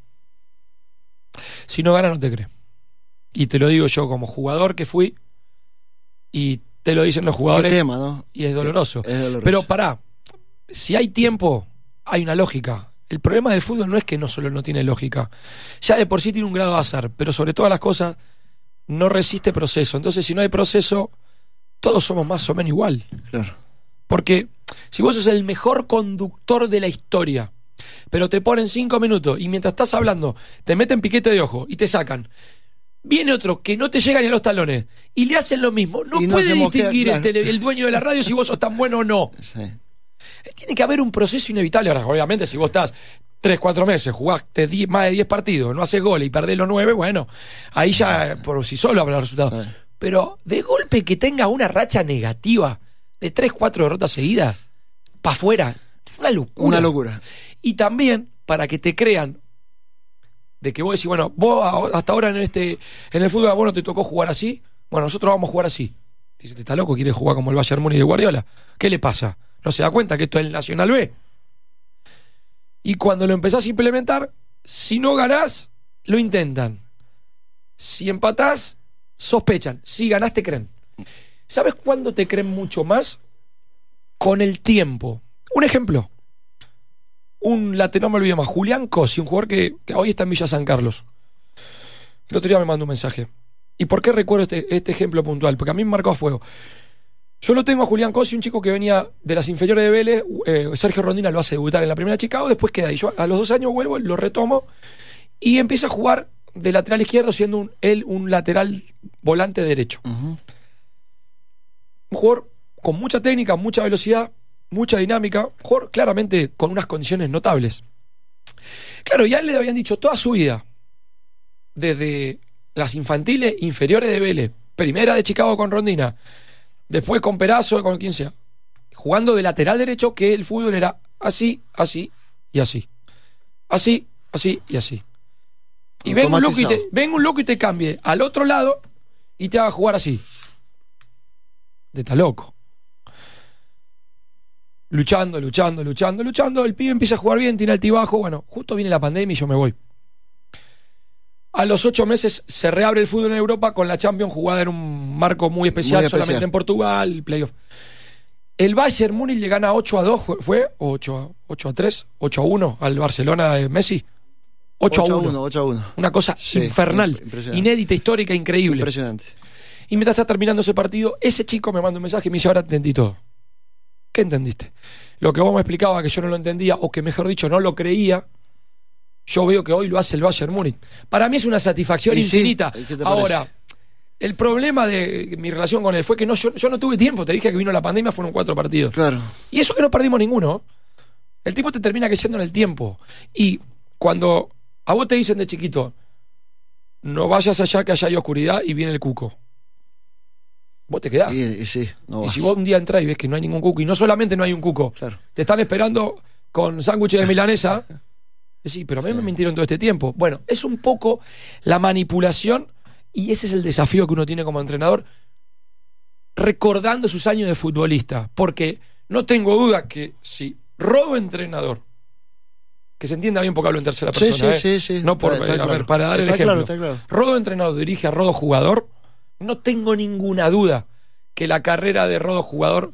Si no ganas, no te crees. Y te lo digo yo como jugador que fui. Y te lo dicen los jugadores. tema, Y es doloroso. Pero pará. Si hay tiempo, hay una lógica. el problema del fútbol no es que no solo no tiene lógica. Ya de por sí tiene un grado de azar, pero sobre todas las cosas no resiste proceso. Entonces, si no hay proceso, todos somos más o menos igual. Claro. Porque si vos sos el mejor conductor de la historia, pero te ponen cinco minutos y mientras estás hablando te meten piquete de ojo y te sacan. Viene otro que no te llega ni a los talones y le hacen lo mismo. No, no puede distinguir el, tele- el dueño de la radio si vos sos tan bueno o no. Sí. Eh, Tiene que haber un proceso inevitable. Ahora, obviamente, si vos estás tres, cuatro meses, jugaste die- más de 10 partidos, no haces goles y perdés los nueve, bueno, ahí ya por sí solo habrá resultado. Sí. Pero de golpe que tenga una racha negativa de tres, cuatro derrotas seguidas, para afuera, una locura. Una locura. Y también para que te crean de que vos decís, bueno, vos hasta ahora en este en el fútbol vos no te tocó jugar así, bueno, nosotros vamos a jugar así. Dice, ¿te está loco? ¿Quiere jugar como el Bayern Múnich de Guardiola? ¿Qué le pasa? ¿No se da cuenta que esto es el Nacional B? Y cuando lo empezás a implementar, si no ganás, lo intentan. Si empatás, sospechan. Si ganás, te creen. ¿Sabes cuándo te creen mucho más? Con el tiempo. Un ejemplo. Un lateral, no me olvido más, Julián Cosi, un jugador que, que hoy está en Villa San Carlos. El otro día me mandó un mensaje. ¿Y por qué recuerdo este, este ejemplo puntual? Porque a mí me marcó a fuego. Yo lo tengo a Julián Cosi, un chico que venía de las inferiores de Vélez. eh, Sergio Rondina lo hace debutar en la primera Chicago, después queda ahí. Yo a los dos años vuelvo, lo retomo y empieza a jugar de lateral izquierdo, siendo un- él un lateral volante derecho. Un jugador con mucha técnica, mucha velocidad, mucha dinámica, jugador claramente con unas condiciones notables. Claro, ya le habían dicho toda su vida, desde las infantiles inferiores de Vélez, primera de Chicago con Rondina, después con Perazo, con quien sea, jugando de lateral derecho, que el fútbol era así, así y así. Así, así y así. Y venga un, loco y te, venga un loco y te cambie al otro lado y te haga jugar así. De está loco. Luchando, luchando, luchando, luchando. El pibe empieza a jugar bien, tiene altibajo. Bueno, justo viene la pandemia y yo me voy. A los ocho meses se reabre el fútbol en Europa con la Champions jugada en un marco muy especial, Muy especial. solamente en Portugal, el playoff. El Bayern Múnich le gana 8 a 2, fue- ¿fue? ¿O 8 a, 8 a 3, 8 a 1 al Barcelona de Messi. 8, 8 a 1. 8 a 1. Una cosa Sí, infernal, inédita, histórica, increíble. Impresionante. Y mientras está terminando ese partido, ese chico me manda un mensaje y me dice, ahora entendí todo. ¿Qué entendiste? Lo que vos me explicabas que yo no lo entendía, o que mejor dicho, no lo creía, yo veo que hoy lo hace el Bayern Múnich. Para mí es una satisfacción Y infinita. ¿y qué te Ahora, el problema de mi relación con él fue que no, yo, yo no tuve tiempo. Te dije que vino la pandemia, fueron cuatro partidos. Claro. Y eso que no perdimos ninguno. El tipo te termina creciendo en el tiempo. Y cuando a vos te dicen de chiquito, no vayas allá que allá hay oscuridad y viene el cuco. Vos te quedás. Y, y sí, no Y si vos un día entras y ves que no hay ningún cuco, y no solamente no hay un cuco, Claro. te están esperando con sándwiches de milanesa, decís, pero a mí me mintieron todo este tiempo. Bueno, es un poco la manipulación y ese es el desafío que uno tiene como entrenador, recordando sus años de futbolista, porque no tengo duda que si Rodo entrenador, que se entienda bien porque hablo en tercera persona, sí, ¿eh? sí, sí. no por, Está- está a ver, para dar el ejemplo. claro. Rodo entrenador dirige a Rodo jugador, no tengo ninguna duda que la carrera de Rodo jugador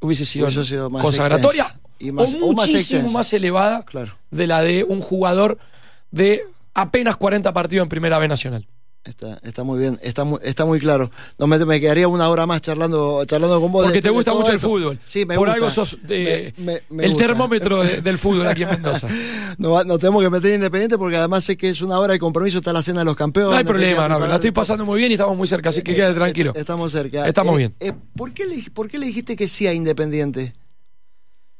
hubiese sido, Hubiese sido más consagratoria. Y más- o o más muchísimo más elevada Claro. de la de un jugador de apenas 40 partidos en Primera B Nacional. Está, está muy bien, está muy, está muy claro. No me, me quedaría una hora más charlando, charlando con vos. Porque de- te de gusta mucho el fútbol. Sí, me Por gusta. algo sos de- Me- me- me el gusta. termómetro de- del fútbol aquí en Mendoza. No, nos tenemos que meter independiente porque además sé que es una hora de compromiso, está la cena de los campeones. No hay problema, no, la estoy pasando muy bien y estamos muy cerca, así que quede tranquilo. Est- Estamos cerca. Estamos Eh, bien. eh, ¿por, qué le, ¿Por qué le dijiste que sí a Independiente?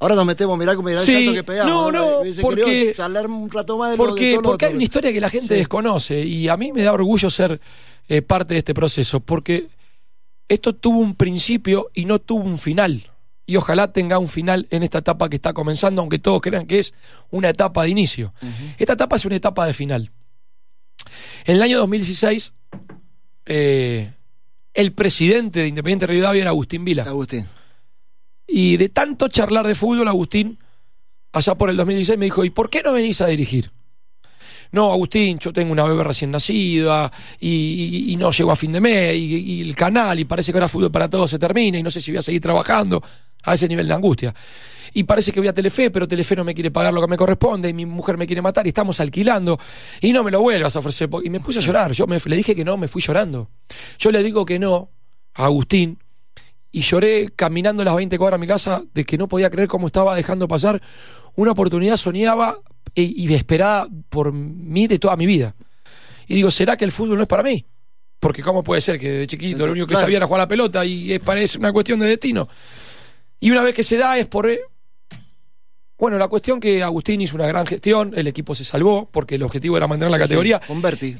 Ahora nos metemos, mirá, cómo- mirá Sí, el salto que pegamos. no, no, Hubiese porque- querido charlar un rato más de lo, de Porque, porque hay una historia que la gente Sí. desconoce y a mí me da orgullo ser eh, parte de este proceso, porque esto tuvo un principio y no tuvo un final. Y ojalá tenga un final en esta etapa que está comenzando, aunque todos crean que es una etapa de inicio. Esta etapa es una etapa de final. En el año 2016, eh, el presidente de Independiente Río Davia era Agustín Vila. Agustín. Y de tanto charlar de fútbol, Agustín, allá por el 2016, me dijo, ¿y por qué no venís a dirigir? no, Agustín, yo tengo una bebé recién nacida y, no llego a fin de mes y, el canal y parece que ahora fútbol para todos se termina y no sé si voy a seguir trabajando a ese nivel de angustia. Y parece que voy a Telefe, pero Telefe no me quiere pagar lo que me corresponde y mi mujer me quiere matar y estamos alquilando y no me lo vuelvas a ofrecer. Y me puse a llorar, yo le dije que no, me fui llorando. Yo le digo que no Agustín y lloré caminando las 20 cuadras a mi casa de que no podía creer cómo estaba dejando pasar una oportunidad soñaba y, esperada por mí de toda mi vida. Y digo, ¿será que el fútbol no es para mí? Porque ¿cómo puede ser que de chiquito lo único que sabía era jugar la pelota y es, parece una cuestión de destino? Y una vez que se da es por... Bueno, la cuestión que Agustín hizo una gran gestión, el equipo se salvó porque el objetivo era mantener la categoría.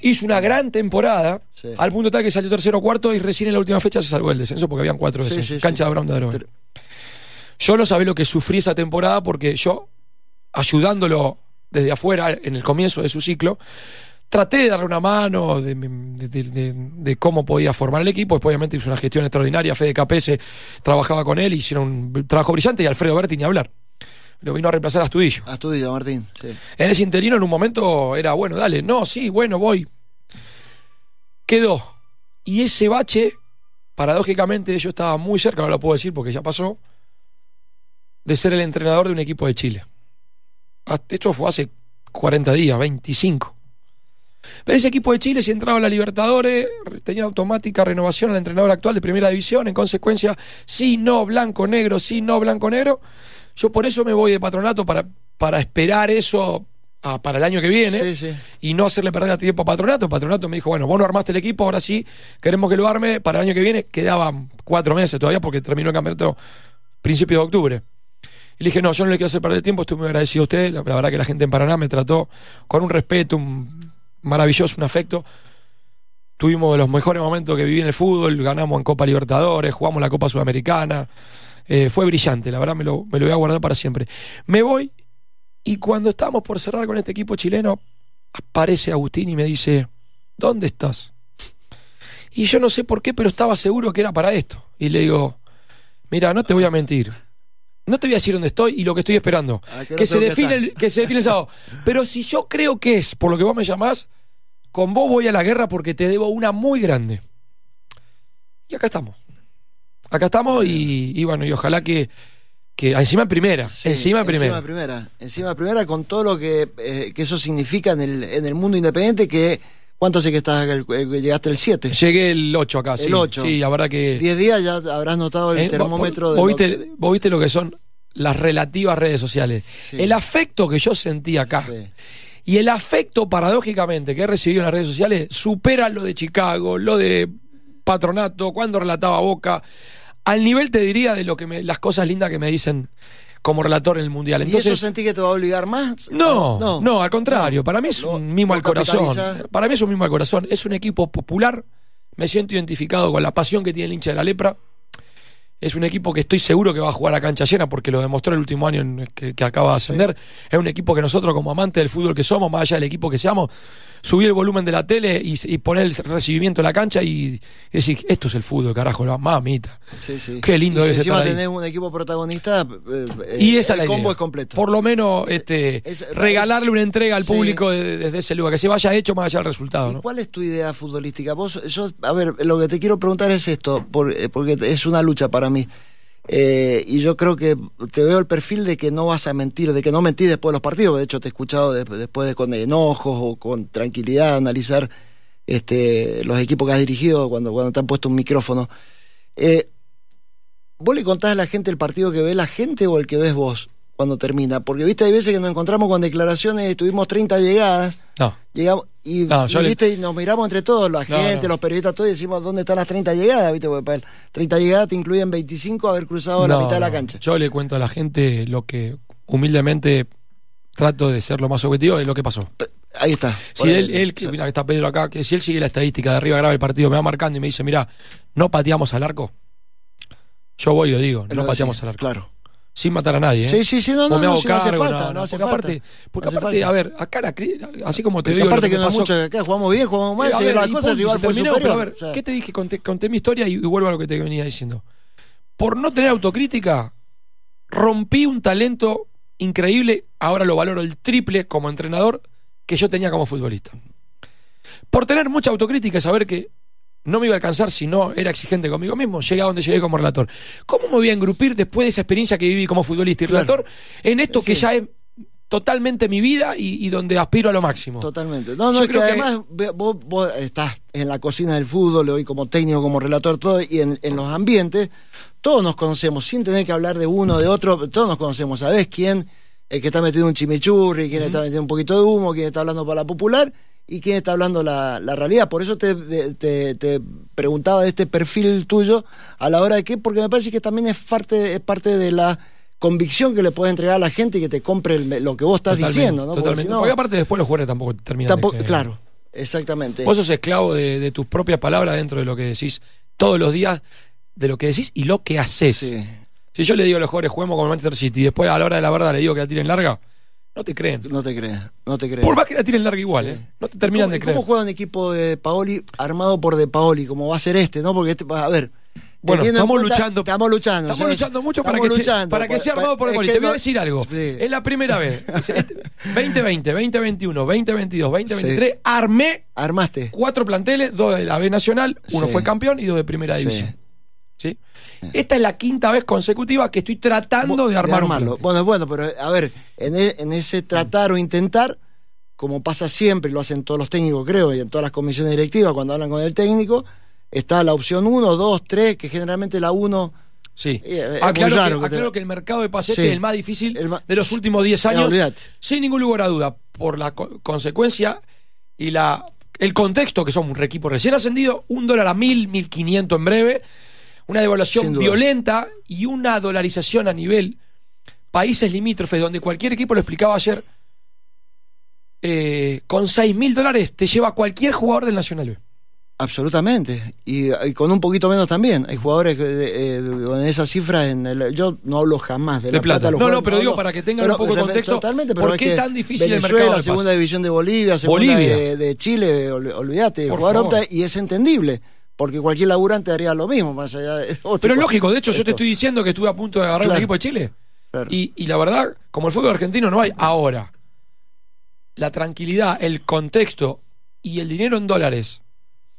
hizo una gran temporada, al punto tal que salió tercero o cuarto y recién en la última fecha se salvó el descenso porque habían cuatro veces. Cancha de Abraham de Yo no sabía lo que sufrí esa temporada porque yo, ayudándolo desde afuera en el comienzo de su ciclo, traté de darle una mano de, cómo podía formar el equipo. Después, obviamente, hizo una gestión extraordinaria. Fede Capese trabajaba con él, hicieron un trabajo brillante y Alfredo Berti ni hablar. Lo vino a reemplazar a Astudillo. Astudillo, Martín. En ese interino, en un momento, era bueno, dale, no, sí, bueno, voy. Quedó. Y ese bache, paradójicamente, yo estaba muy cerca, no lo puedo decir porque ya pasó, de ser el entrenador de un equipo de Chile. Esto fue hace 40 días, 25. Ese equipo de Chile, si entraba a la Libertadores, tenía automática renovación al entrenador actual de Primera División. En consecuencia, sí, no, blanco, negro, sí, no, blanco, negro. Yo por eso me voy de patronato para, para esperar eso para el año que viene y no hacerle perder a tiempo a patronato. Patronato me dijo, bueno, vos no armaste el equipo, ahora sí, queremos que lo arme para el año que viene. Quedaban cuatro meses todavía porque terminó el campeonato principios de octubre. Y le dije, no, yo no le quiero hacer perder tiempo, estoy muy agradecido a usted. La, verdad que la gente en Paraná me trató con un respeto, un maravilloso, un afecto. Tuvimos de los mejores momentos que viví en el fútbol, ganamos en Copa Libertadores, jugamos la Copa Sudamericana. Eh, fue brillante, la verdad me lo, me lo voy a guardar para siempre. Me voy y cuando estamos por cerrar con este equipo chileno, aparece Agustín y me dice, ¿dónde estás? Y yo no sé por qué, pero estaba seguro que era para esto. Y le digo, mira, no te voy a mentir no te voy a decir dónde estoy y lo que estoy esperando. Ah, que, se define el, que se define el sábado. Pero si yo creo que es, por lo que vos me llamás, con vos voy a la guerra porque te debo una muy grande. Y acá estamos. Acá estamos y, bueno, y ojalá que, que encima en primera, encima en primera. Encima primera, encima primera con todo lo que, eh, que eso significa en el, en el mundo independiente que ¿Cuánto sé que estás llegaste el 7? Llegué el 8 acá, el sí. 8. Sí, la verdad que. 10 días ya habrás notado el eh, termómetro de. Vos viste, vos viste lo que son las relativas redes sociales. El afecto que yo sentí acá. Y el afecto, paradójicamente, que he recibido en las redes sociales, supera lo de Chicago, lo de Patronato, cuando relataba Boca. Al nivel, te diría, de lo que me, las cosas lindas que me dicen como relator en el Mundial. Entonces, ¿Y eso sentí que te va a obligar más? No, no, al contrario. para mí es un mimo al corazón. Para mí es un mimo al corazón. Es un equipo popular. Me siento identificado con la pasión que tiene el hincha de la lepra. Es un equipo que estoy seguro que va a jugar a cancha llena porque lo demostró el último año en que, acaba de ascender. Es un equipo que nosotros, como amantes del fútbol que somos, más allá del equipo que seamos, subir el volumen de la tele y, poner el recibimiento en la cancha y, decir, esto es el fútbol, carajo, la mamita. Sí, sí. Qué lindo es encima tener un equipo protagonista, eh, y esa el combo es completo. Por lo menos este, regalarle una entrega al público desde ese lugar, que se vaya hecho más allá del resultado. ¿Y cuál es tu idea futbolística? Vos, yo, a ver, lo que te quiero preguntar es esto, eh, porque es una lucha para mí. Eh, y yo creo que te veo el perfil de que no vas a mentir, de que no mentís después de los partidos. De hecho, te he escuchado después de, con enojos o con tranquilidad analizar este, los equipos que has dirigido cuando, cuando te han puesto un micrófono. Eh, ¿Vos le contás a la gente el partido que ve la gente o el que ves vos? Cuando termina. Porque, viste, hay veces que nos encontramos con declaraciones, tuvimos 30 llegadas. No. Llegamos, y, ¿viste? y nos miramos entre todos, la gente, los periodistas, todos, y decimos, ¿dónde están las 30 llegadas? ¿Viste? Porque 30 llegadas te incluyen 25 haber cruzado la mitad de la cancha. Yo le cuento a la gente lo que humildemente trato de ser lo más objetivo de lo que pasó. Ahí está. Si él, él mira que está Pedro acá, que si él sigue la estadística de arriba grave el partido, me va marcando y me dice, mira, no pateamos al arco. Yo voy y lo digo, no pateamos al arco. Claro sin matar a nadie. ¿eh? Sí, sí, sí, no, no, no, hace falta, no, hace porque aparte, porque aparte, a ver, acá la así como te digo. Aparte que no es mucho acá, jugamos bien, jugamos mal, eh, la cosa, el rival fue superior. Pero a ver, ¿qué te dije? Conté, conté mi historia y, vuelvo a lo que te venía diciendo. Por no tener autocrítica, rompí un talento increíble, ahora lo valoro el triple como entrenador que yo tenía como futbolista. Por tener mucha autocrítica y saber que no me iba a alcanzar si no era exigente conmigo mismo, llegué a donde llegué como relator. ¿Cómo me voy a engrupir después de esa experiencia que viví como futbolista y relator en esto que ya es totalmente mi vida y, donde aspiro a lo máximo. Totalmente. No, no, es que además Vos, vos, estás en la cocina del fútbol, hoy como técnico, como relator, todo, y en, los ambientes, todos nos conocemos, sin tener que hablar de uno, de otro, todos nos conocemos. ¿Sabés quién? El que está metiendo un chimichurri, quién está metiendo un poquito de humo, quién está hablando para la popular y quién está hablando la, realidad. Por eso te, te, preguntaba de este perfil tuyo a la hora de qué, porque me parece que también es parte, es parte de la convicción que le puedes entregar a la gente y que te compre lo que vos estás diciendo, ¿no? Porque, si no, aparte después los jugadores tampoco terminan Claro, exactamente. Vos sos esclavo de, tus propias palabras dentro de lo que decís todos los días, de lo que decís y lo que haces. Si yo le digo a los jugadores juguemos como Manchester City y después a la hora de la verdad le digo que la tiren larga, no te creen. No te creen, no te creen. Por más que la tiren larga igual, ¿eh? No te terminan de creer. ¿Cómo juega un equipo de Paoli armado por De Paoli, como va a ser este, no? Porque este, a ver, bueno, estamos luchando. Estamos luchando. Estamos luchando mucho para, que para que sea armado por el Te voy a decir algo. Es la primera vez. 2020, 2021, 2022, 2023. Armé. Armaste. Cuatro planteles, dos de la B Nacional, uno fue campeón y dos de primera división. ¿Sí? Esta es la quinta vez consecutiva que estoy tratando de armar armarlo. bueno, bueno, pero a ver, en, e, en ese tratar o intentar, como pasa siempre, lo hacen todos los técnicos, creo, y en todas las comisiones directivas cuando hablan con el técnico está la opción 1, 2, 3, que generalmente la 1... Sí. Eh, aclaro, que, que, el mercado de pasetes es el más difícil de los últimos 10 años, sin ningún lugar a duda, por la consecuencia y la el contexto, que somos un equipo recién ascendido, un dólar a mil, mil quinientos en breve, una devaluación violenta y una dolarización a nivel países limítrofes, donde cualquier equipo lo explicaba ayer, eh, con seis mil dólares te lleva cualquier jugador del Nacional B. Absolutamente. Y, con un poquito menos también. Hay jugadores eh, con esas cifras. En el, yo no hablo jamás de, la plata. no, no, pero digo para que tengan un poco de contexto. Totalmente, pero ¿Por qué es tan difícil el mercado? la segunda división de Bolivia, segunda De, de, Chile, olvídate. El jugador opta y es entendible. Porque cualquier laburante haría lo mismo, más allá de. pero es lógico, de hecho, yo te estoy diciendo que estuve a punto de agarrar un equipo de Chile. Y, y la verdad, como el fútbol argentino no hay ahora. La tranquilidad, el contexto y el dinero en dólares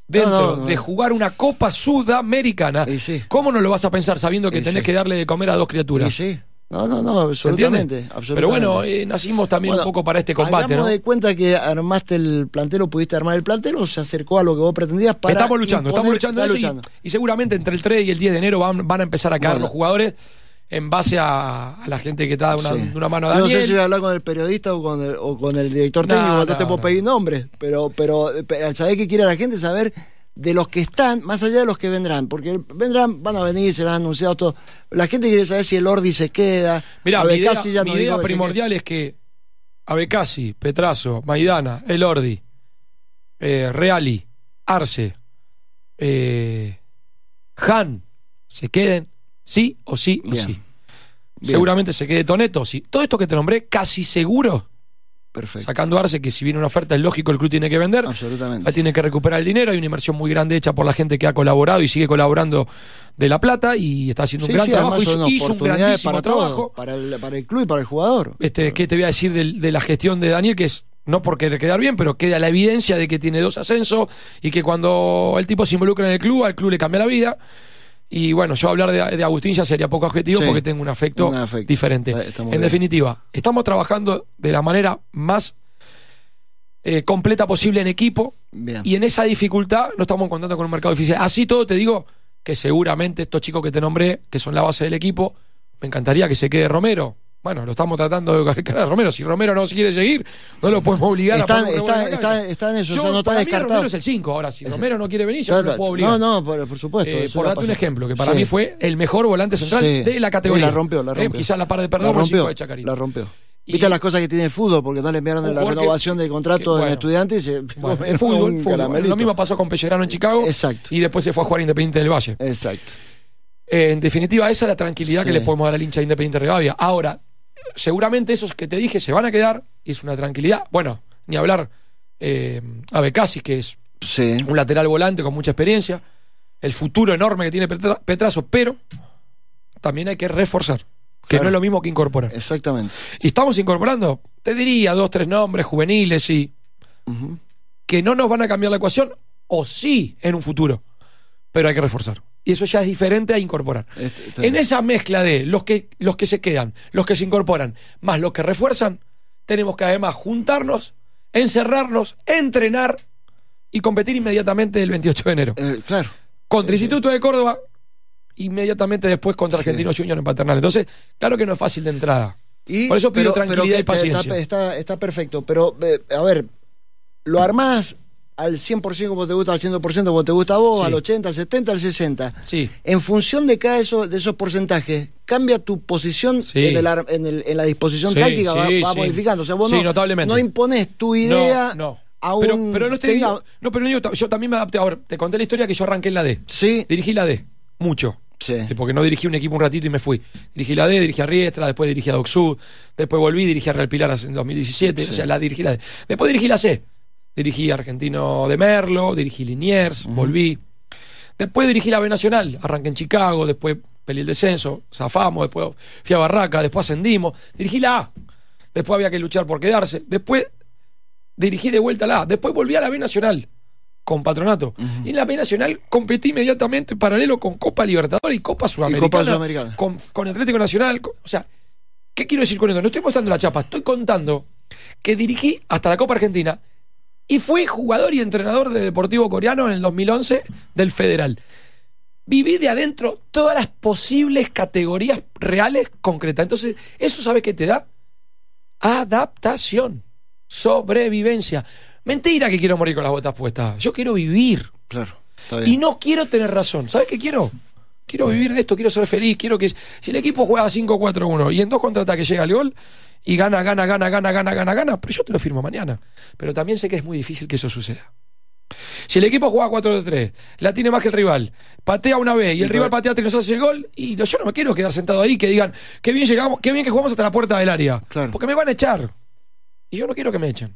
dentro de jugar una Copa Sudamericana. ¿Cómo no lo vas a pensar sabiendo que tenés que darle de comer a dos criaturas? sí. No, no, no, absolutamente. Pero bueno, eh, nacimos también un poco para este combate. ¿no? de cuenta que armaste el plantel o pudiste armar el plantel o se acercó a lo que vos pretendías para. Estamos luchando, estamos luchando, Y, seguramente entre el 3 y el 10 de enero van, van a empezar a caer los jugadores en base a, la gente que está de una, mano a Daniel. No sé si voy a hablar con el periodista o con el, o con el director técnico, no, te puedo pedir nombres, pero, pero, ¿sabés qué quiere la gente? Saber de los que están, más allá de los que vendrán, porque vendrán, van a venir, serán anunciados todo. La gente quiere saber si el Ordi se queda. Mira, mi idea, ya mi idea primordial es que Abecasi, Petrazo, Maidana, El Ordi, eh, Reali, Arce, eh, Han, se queden sí o sí o sí. Seguramente se quede Toneto, sí. Todo esto que te nombré, casi seguro. Perfecto. Sacando Arce, que si viene una oferta es lógico, el club tiene que vender. Absolutamente. tiene que recuperar el dinero. Hay una inversión muy grande hecha por la gente que ha colaborado y sigue colaborando de La Plata y está haciendo un gran trabajo. Hizo, un grandísimo para trabajo. para, el, para el club y para el jugador. Este, ¿Qué te voy a decir de, de la gestión de Daniel? Que es no por querer quedar bien, pero queda la evidencia de que tiene dos ascensos y que cuando el tipo se involucra en el club, al club le cambia la vida. Y bueno, yo hablar de, Agustín ya sería poco objetivo porque tengo un afecto, diferente. en definitiva, estamos trabajando de la manera más eh, completa posible en equipo y en esa dificultad no estamos contando con un mercado difícil. Así todo te digo que seguramente estos chicos que te nombré, que son la base del equipo, me encantaría que se quede Romero. Bueno, lo estamos tratando de a Romero. Si Romero no quiere seguir, no lo podemos obligar a está, está, está, en eso, yo, no está descartado. Romero es el 5. Ahora, si Romero no quiere venir, yo no lo puedo obligar. No, no, por, supuesto. Eh, por darte un ejemplo, que para mí fue el mejor volante central de la categoría. la rompió, la eh, rompió. quizás la par de perdón, la rompió, de La rompió. Viste las cosas que tiene el fútbol, porque no le enviaron la renovación del contrato de estudiantes. Y el fútbol, fútbol. Lo mismo pasó con Pellerano en Chicago. Exacto. Y después se fue a jugar Independiente del Valle. Exacto. Eh, en definitiva, esa es la tranquilidad que le podemos dar al hincha de Independiente Rivadavia. Ahora, seguramente esos que te dije se van a quedar y es una tranquilidad. Bueno, ni hablar eh, a Becasi, que es un lateral volante con mucha experiencia, el futuro enorme que tiene Petrazo, pero también hay que reforzar. Que no es lo mismo que incorporar. Exactamente. Y estamos incorporando, te diría, dos, tres nombres juveniles y que no nos van a cambiar la ecuación, o sí en un futuro, pero hay que reforzar. Y eso ya es diferente a incorporar. Este, en esa mezcla de los que, los que se quedan, los que se incorporan, más los que refuerzan, tenemos que además juntarnos, encerrarnos, entrenar y competir inmediatamente el 28 de enero. Eh, claro. Contra Instituto de Córdoba, inmediatamente después contra Argentinos Junior en Paternal. Entonces, claro que no es fácil de entrada. Por eso pido tranquilidad y paciencia. Está, perfecto, pero eh, a ver, lo armás al 100% como te gusta, al 100% como te gusta a vos, al 80, al 70, al 60. Sí. En función de cada eso, de esos porcentajes, cambia tu posición en, la disposición táctica, va, modificando. O sea, vos no, no, impones tu idea. No, A un pero, no, te digo, no, pero yo también me adapté. Ahora, te conté la historia que yo arranqué en la D. Sí. Dirigí la D, mucho. Sí. Porque no dirigí un equipo un ratito y me fui. Dirigí la D, dirigí a Riestra, después dirigí a Docsud, después volví, dirigí a Real Pilar en 2017, o sea, la dirigí la D. Después dirigí la C dirigí Argentino de Merlo, dirigí Liniers, volví. Después dirigí la B Nacional, arranqué en Chicago, después peleé el descenso, zafamos, después fui a Barraca, después ascendimos, dirigí la A, después había que luchar por quedarse, después dirigí de vuelta la A, después volví a la B Nacional con patronato. Y en la B Nacional competí inmediatamente paralelo con Copa Libertadores y Copa Sudamericana. Con, con, Atlético Nacional. o sea, ¿qué quiero decir con esto? No estoy mostrando la chapa, estoy contando que dirigí hasta la Copa Argentina y fui jugador y entrenador de Deportivo Coreano en el 2011 del Federal. Viví de adentro todas las posibles categorías reales concretas. Entonces, ¿eso sabe qué te da? Adaptación, sobrevivencia. Mentira que quiero morir con las botas puestas. Yo quiero vivir. Claro. Y no quiero tener razón. ¿Sabes qué quiero? Quiero vivir de esto, quiero ser feliz, quiero que si el equipo juega 5-4-1 y en dos contraataques llega el gol, y gana, gana, gana, gana, gana, gana, gana, pero yo te lo firmo mañana. Pero también sé que es muy difícil que eso suceda. Si el equipo juega 4-3, la tiene más que el rival, patea una vez y el rival patea y nos hace el gol, y yo no me quiero quedar sentado ahí que digan, qué bien llegamos, qué bien que jugamos hasta la puerta del área. Porque me van a echar. Y yo no quiero que me echen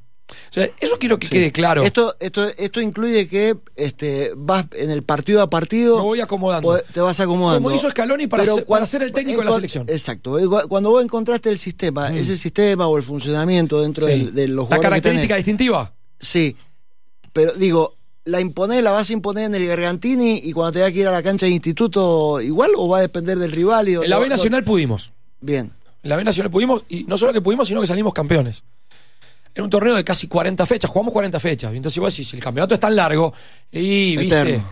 eso quiero que quede claro. Esto, esto, esto incluye que este, vas en el partido a partido. Me voy acomodando. Te vas acomodando. Como hizo Scaloni para, ser, para ser el técnico de la selección. Exacto. Cuando vos encontraste el sistema, mm. ese sistema o el funcionamiento dentro de, los jugadores. La característica distintiva. Sí. Pero digo, ¿la imponés, la vas a imponer en el Gargantini y cuando te da que ir a la cancha de instituto igual o va a depender del rival? Y, en la B Nacional pudimos. Bien. En la B Nacional pudimos y no solo que pudimos, sino que salimos campeones en un torneo de casi 40 fechas, jugamos 40 fechas. Entonces vos decís, si el campeonato es tan largo, y viste.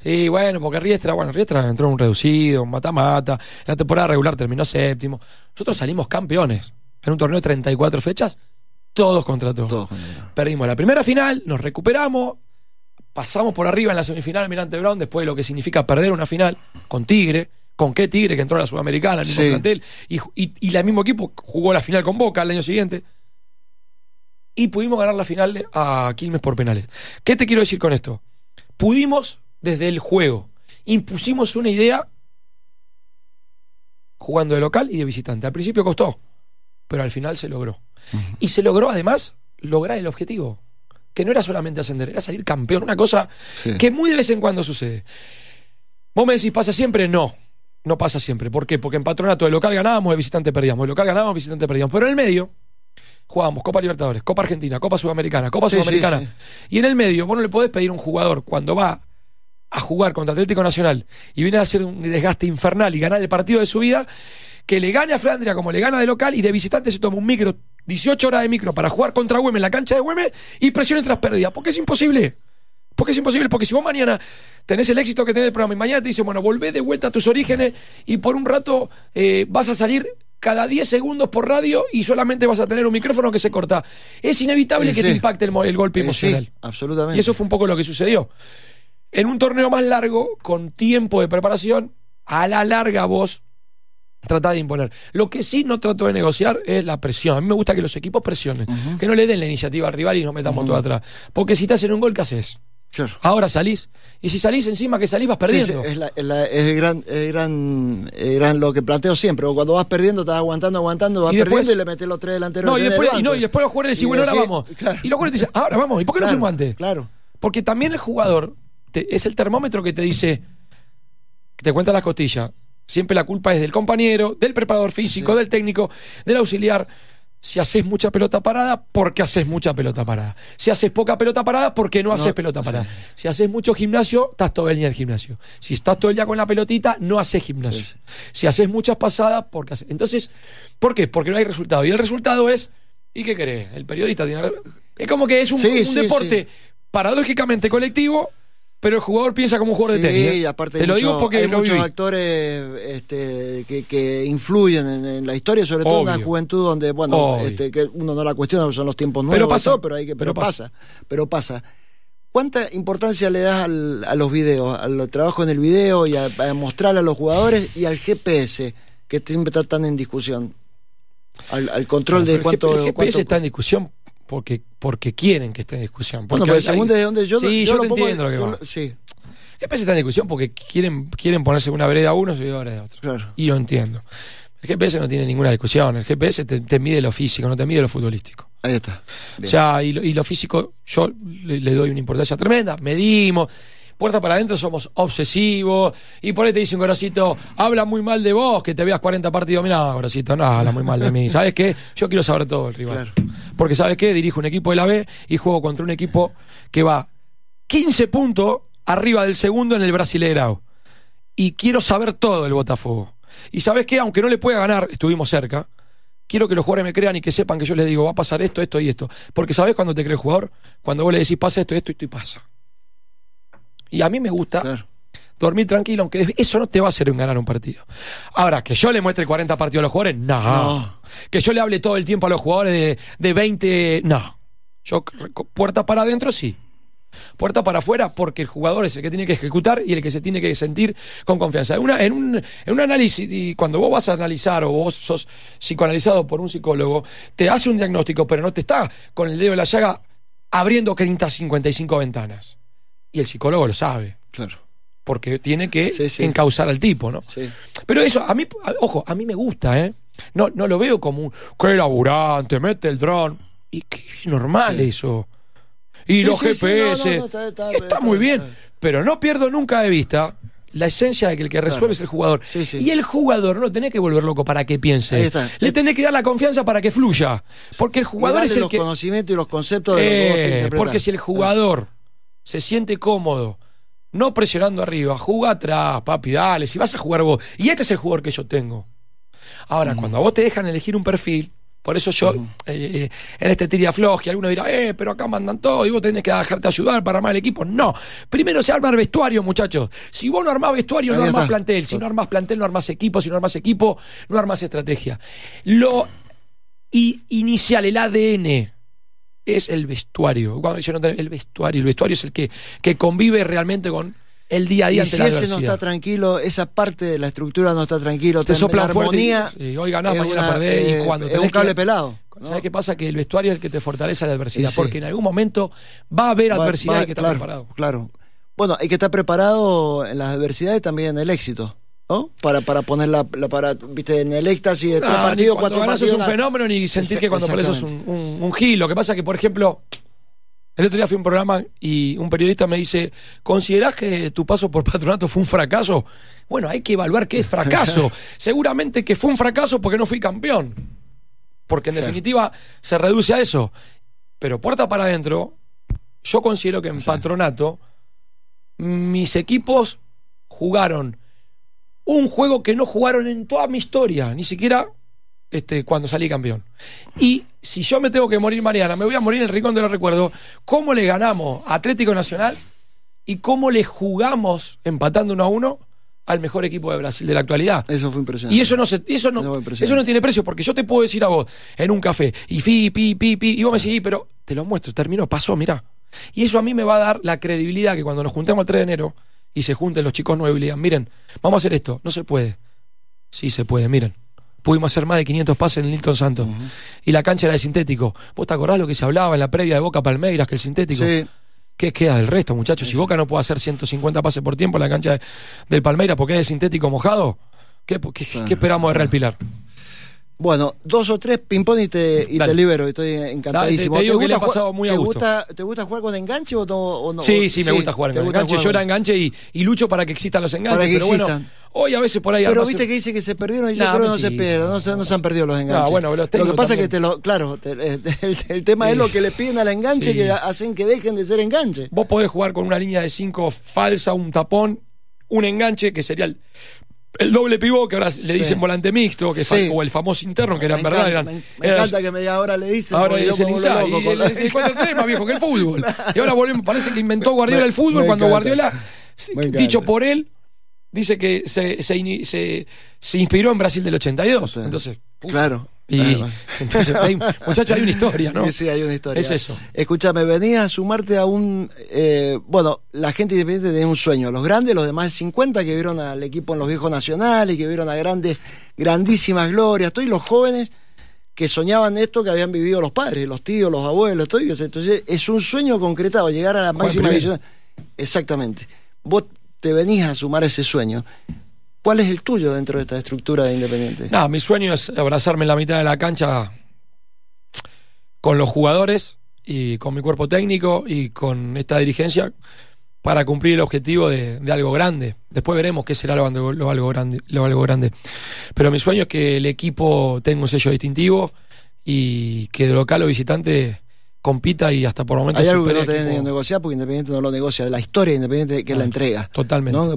Sí, bueno, porque Riestra, bueno, Riestra entró en un reducido, mata-mata. En la temporada regular terminó séptimo. Nosotros salimos campeones. En un torneo de 34 fechas, todos contra todos. Perdimos la primera final, nos recuperamos, pasamos por arriba en la semifinal Almirante Brown, después de lo que significa perder una final con Tigre. ¿Con qué Tigre que entró a la Sudamericana, el mismo plantel? Y, y, y el mismo equipo jugó la final con Boca el año siguiente y pudimos ganar la final a Quilmes por penales. ¿Qué te quiero decir con esto? Pudimos desde el juego, impusimos una idea jugando de local y de visitante. Al principio costó, pero al final se logró. Y se logró además lograr el objetivo, que no era solamente ascender, era salir campeón, una cosa que muy de vez en cuando sucede. Vos me decís, ¿pasa siempre? No, no pasa siempre. ¿Por qué? Porque en patronato de local ganábamos, de visitante perdíamos. De local ganábamos, de visitante perdíamos. Pero en el medio jugamos Copa Libertadores, Copa Argentina, Copa Sudamericana, Copa Sudamericana. Y en el medio, vos no le podés pedir a un jugador cuando va a jugar contra Atlético Nacional y viene a hacer un desgaste infernal y ganar el partido de su vida, que le gane a Flandria como le gana de local y de visitante se toma un micro, 18 horas de micro para jugar contra Güemes en la cancha de Güemes y presione tras pérdidas. Porque es imposible. Porque es imposible, porque si vos mañana tenés el éxito que tenés el programa y mañana te dicen, bueno, volvé de vuelta a tus orígenes y por un rato eh, vas a salir cada 10 segundos por radio y solamente vas a tener un micrófono que se corta. Es inevitable que te impacte el, golpe emocional. absolutamente. Y eso fue un poco lo que sucedió. En un torneo más largo, con tiempo de preparación, a la larga vos tratás de imponer. Lo que sí no trato de negociar es la presión. A mí me gusta que los equipos presionen, que no le den la iniciativa al rival y nos metamos todo atrás. Porque si te hacen un gol, ¿qué haces? Ahora salís. Y si salís encima que salís vas perdiendo. es, el gran, gran, gran, lo que planteo siempre. Cuando vas perdiendo, estás aguantando, aguantando, vas perdiendo y le metes los tres delanteros. No, y después, y, no, y después los jugadores dicen, bueno, ahora vamos. Y los jugadores dicen, ahora vamos. ¿Y por qué no sumamos antes? Claro. Porque también el jugador es el termómetro que te dice, que te cuenta la costilla. Siempre la culpa es del compañero, del preparador físico, del técnico, del auxiliar. Si haces mucha pelota parada, porque haces mucha pelota parada. Si haces poca pelota parada, porque no, haces pelota parada. Si haces mucho gimnasio, estás todo el día en el gimnasio. Si estás todo el día con la pelotita, no haces gimnasio. Si haces muchas pasadas, porque haces. Entonces, ¿por qué? Porque no hay resultado. Y el resultado es, ¿y qué querés? El periodista tiene. Es como que es un, un deporte paradójicamente colectivo pero el jugador piensa como un jugador de tenis. Sí, ¿eh? aparte Te lo digo porque hay muchos actores este, que, influyen en, la historia, sobre todo en la juventud donde, bueno, este, que uno no la cuestiona, son los tiempos nuevos, pero pasa, pero, hay que, pero, pasa. pero pasa. ¿Cuánta importancia le das a los videos, al trabajo en el video y a, mostrar a los jugadores y al GPS, que siempre está tan en discusión? Al, control de cuánto... El GPS está en discusión porque, porque quieren que esté en discusión. Porque bueno, según desde donde yo, sí, yo, te entiendo lo que va. Sí. GPS está en discusión porque quieren, quieren ponerse una vereda a uno y otra de otro. Claro. Y lo entiendo. El GPS no tiene ninguna discusión. El GPS te, mide lo físico, no te mide lo futbolístico. Ahí está. O sea, y lo, y lo físico, yo le, le, doy una importancia tremenda. Medimos, puerta para adentro somos obsesivos. Y por ahí te dice un Gorosito, habla muy mal de vos, que te veas 40 partidos. Mira, Gorosito, no habla muy mal de mí. ¿Sabes qué? Yo quiero saber todo el rival. Porque, ¿sabes qué? Dirijo un equipo de la B y juego contra un equipo que va 15 puntos arriba del segundo en el Brasileirao. Y quiero saber todo del Botafogo. Y sabes qué, aunque no le pueda ganar, estuvimos cerca, quiero que los jugadores me crean y que sepan que yo les digo, va a pasar esto, esto y esto. Porque ¿sabes cuando te cree el jugador? Cuando vos le decís, pasa esto, esto, esto y pasa. Y a mí me gusta dormir tranquilo, aunque eso no te va a hacer ganar un partido. Ahora, que yo le muestre 40 partidos a los jugadores, no. Que yo le hable todo el tiempo a los jugadores de, de 20, no. Yo, puerta para adentro, sí. Puerta para afuera, porque el jugador es el que tiene que ejecutar y el que se tiene que sentir con confianza. En, una, en, un, en un análisis, y cuando vos vas a analizar o vos sos psicoanalizado por un psicólogo, te hace un diagnóstico, pero no te está con el dedo de la llaga abriendo 555 ventanas. Y el psicólogo lo sabe. Claro. Porque tiene que encauzar al tipo, ¿no? Sí. Pero eso, a mí, ojo, a mí me gusta, ¿eh? No, no lo veo como un, qué laburante, mete el dron. Y qué normal eso. Y los GPS. está, muy bien. Pero no pierdo nunca de vista la esencia de que el que resuelve es el jugador. Y el jugador no tiene que volver loco para que piense. Le tiene que dar la confianza para que fluya. Porque el jugador es el los conocimientos y los conceptos de eh, Porque si el jugador se siente cómodo, no presionando arriba, juega atrás, papi, dale, si vas a jugar vos. Y este es el jugador que yo tengo. Ahora, cuando a vos te dejan elegir un perfil, por eso yo, eh, eh, en este tiria y alguno dirá, eh, pero acá mandan todo y vos tenés que dejarte ayudar para armar el equipo. No, primero se arma el vestuario, muchachos. Si vos no armás vestuario, no armás plantel. Si no armás plantel, no armás equipo. Si no armás equipo, no armás estrategia. Lo inicial, el ADN es el vestuario. Cuando el vestuario, el vestuario es el que, que convive realmente con el día a día y si ese no está tranquilo, esa parte de la estructura no está tranquilo, te sopla la armonía. Y, hoy ganás, mañana perdés. y eh, cuando es un cable pelado. ¿Sabes qué pasa? Que el vestuario es el que te fortalece la adversidad, porque en algún momento va a haber adversidad y que estar preparado. Claro. Bueno, hay que estar preparado en las adversidades y también en el éxito. ¿No? Para, para poner la, para, viste, en el éxtasis de tres partidos, cuatro partidos. es un fenómeno ni sentir que cuando eso es un, un, gil. Lo que pasa es que, por ejemplo, el otro día fui a un programa y un periodista me dice, ¿considerás que tu paso por patronato fue un fracaso? Bueno, hay que evaluar qué es fracaso. Seguramente que fue un fracaso porque no fui campeón. Porque en definitiva se reduce a eso. Pero puerta para adentro, yo considero que en patronato mis equipos jugaron un juego que no jugaron en toda mi historia, ni siquiera este, cuando salí campeón. Y si yo me tengo que morir mañana, me voy a morir en el rincón de los recuerdos, ¿cómo le ganamos a Atlético Nacional y cómo le jugamos empatando uno a uno al mejor equipo de Brasil de la actualidad? Eso fue impresionante. Y eso no, se, eso no, eso, no tiene precio, porque yo te puedo decir a vos en un café, y fi, pi, pi, pi, y vos me decís, pero te lo muestro, terminó, pasó, mirá. Y eso a mí me va a dar la credibilidad que cuando nos juntemos el 3 de enero, y se junten los chicos nuevos y digan, miren, vamos a hacer esto. No se puede. Sí se puede, miren. Pudimos hacer más de 500 pases en el Nilton Santos. Y la cancha era de sintético. ¿Vos te acordás lo que se hablaba en la previa de Boca Palmeiras, que el sintético? Sí. ¿Qué queda del resto, muchachos? Si Boca no puede hacer 150 pases por tiempo en la cancha del Palmeiras porque es de sintético mojado, ¿qué, esperamos de Real Pilar? Bueno, dos o tres ping-pong y, te, libero, estoy encantadísimo. te, digo que le he pasado muy a gusto. Gusta, ¿Te gusta jugar con enganche o no? sí, sí, me gusta jugar con enganche. Yo era enganche y, lucho para que existan los enganches, pero bueno, Hoy a veces por ahí... Pero viste que dice que se perdieron y yo Nah, creo que no se pierden, no se, no se han perdido los enganches. bueno, pero los lo que pasa es que te lo, claro, te- eh, el, el tema es lo que le piden al enganche Sí. que hacen que dejen de ser enganche. Vos podés jugar con una línea de cinco falsa, un tapón, un enganche, que sería el, el doble pivot, que ahora le Sí. dicen volante mixto, que Sí. o el famoso interno, que era en me verdad. encanta, eran- me, eran- encanta que me diga ahora le dicen. Ahora Inzaghi, loco y 4-3 más viejo que el fútbol. Y ahora volvemos, parece que inventó Guardiola Me- el fútbol cuando encanta. Guardiola, dicho por él, dice que se, se, ini- se, se inspiró en Brasil del 82. Sí. Entonces. Claro. Y entonces, hay, muchachos, hay una historia, ¿no? Sí, hay una historia. Es eso. Escúchame, venías a sumarte a un. eh, bueno, la gente independiente tenía un sueño. Los grandes, los de más de 50 que vieron al equipo en los viejos nacionales, que vieron a grandes, grandísimas glorias. Todos los jóvenes que soñaban esto que habían vivido los padres, los tíos, los abuelos, todo. y Entonces, es un sueño concretado, llegar a la máxima división. Exactamente. Vos te venías a sumar a ese sueño. ¿Cuál es el tuyo dentro de esta estructura de Independiente? Nada, mi sueño es abrazarme en la mitad de la cancha con los jugadores y con mi cuerpo técnico y con esta dirigencia para cumplir el objetivo de, algo grande. Después veremos qué será lo algo grande, lo algo grande. Pero mi sueño es que el equipo tenga un sello distintivo y que de local o visitante compita y hasta por momentos Hay algo que no tenés que negociar porque Independiente no lo negocia. La historia de Independiente que es la entrega. Totalmente. ¿no? Te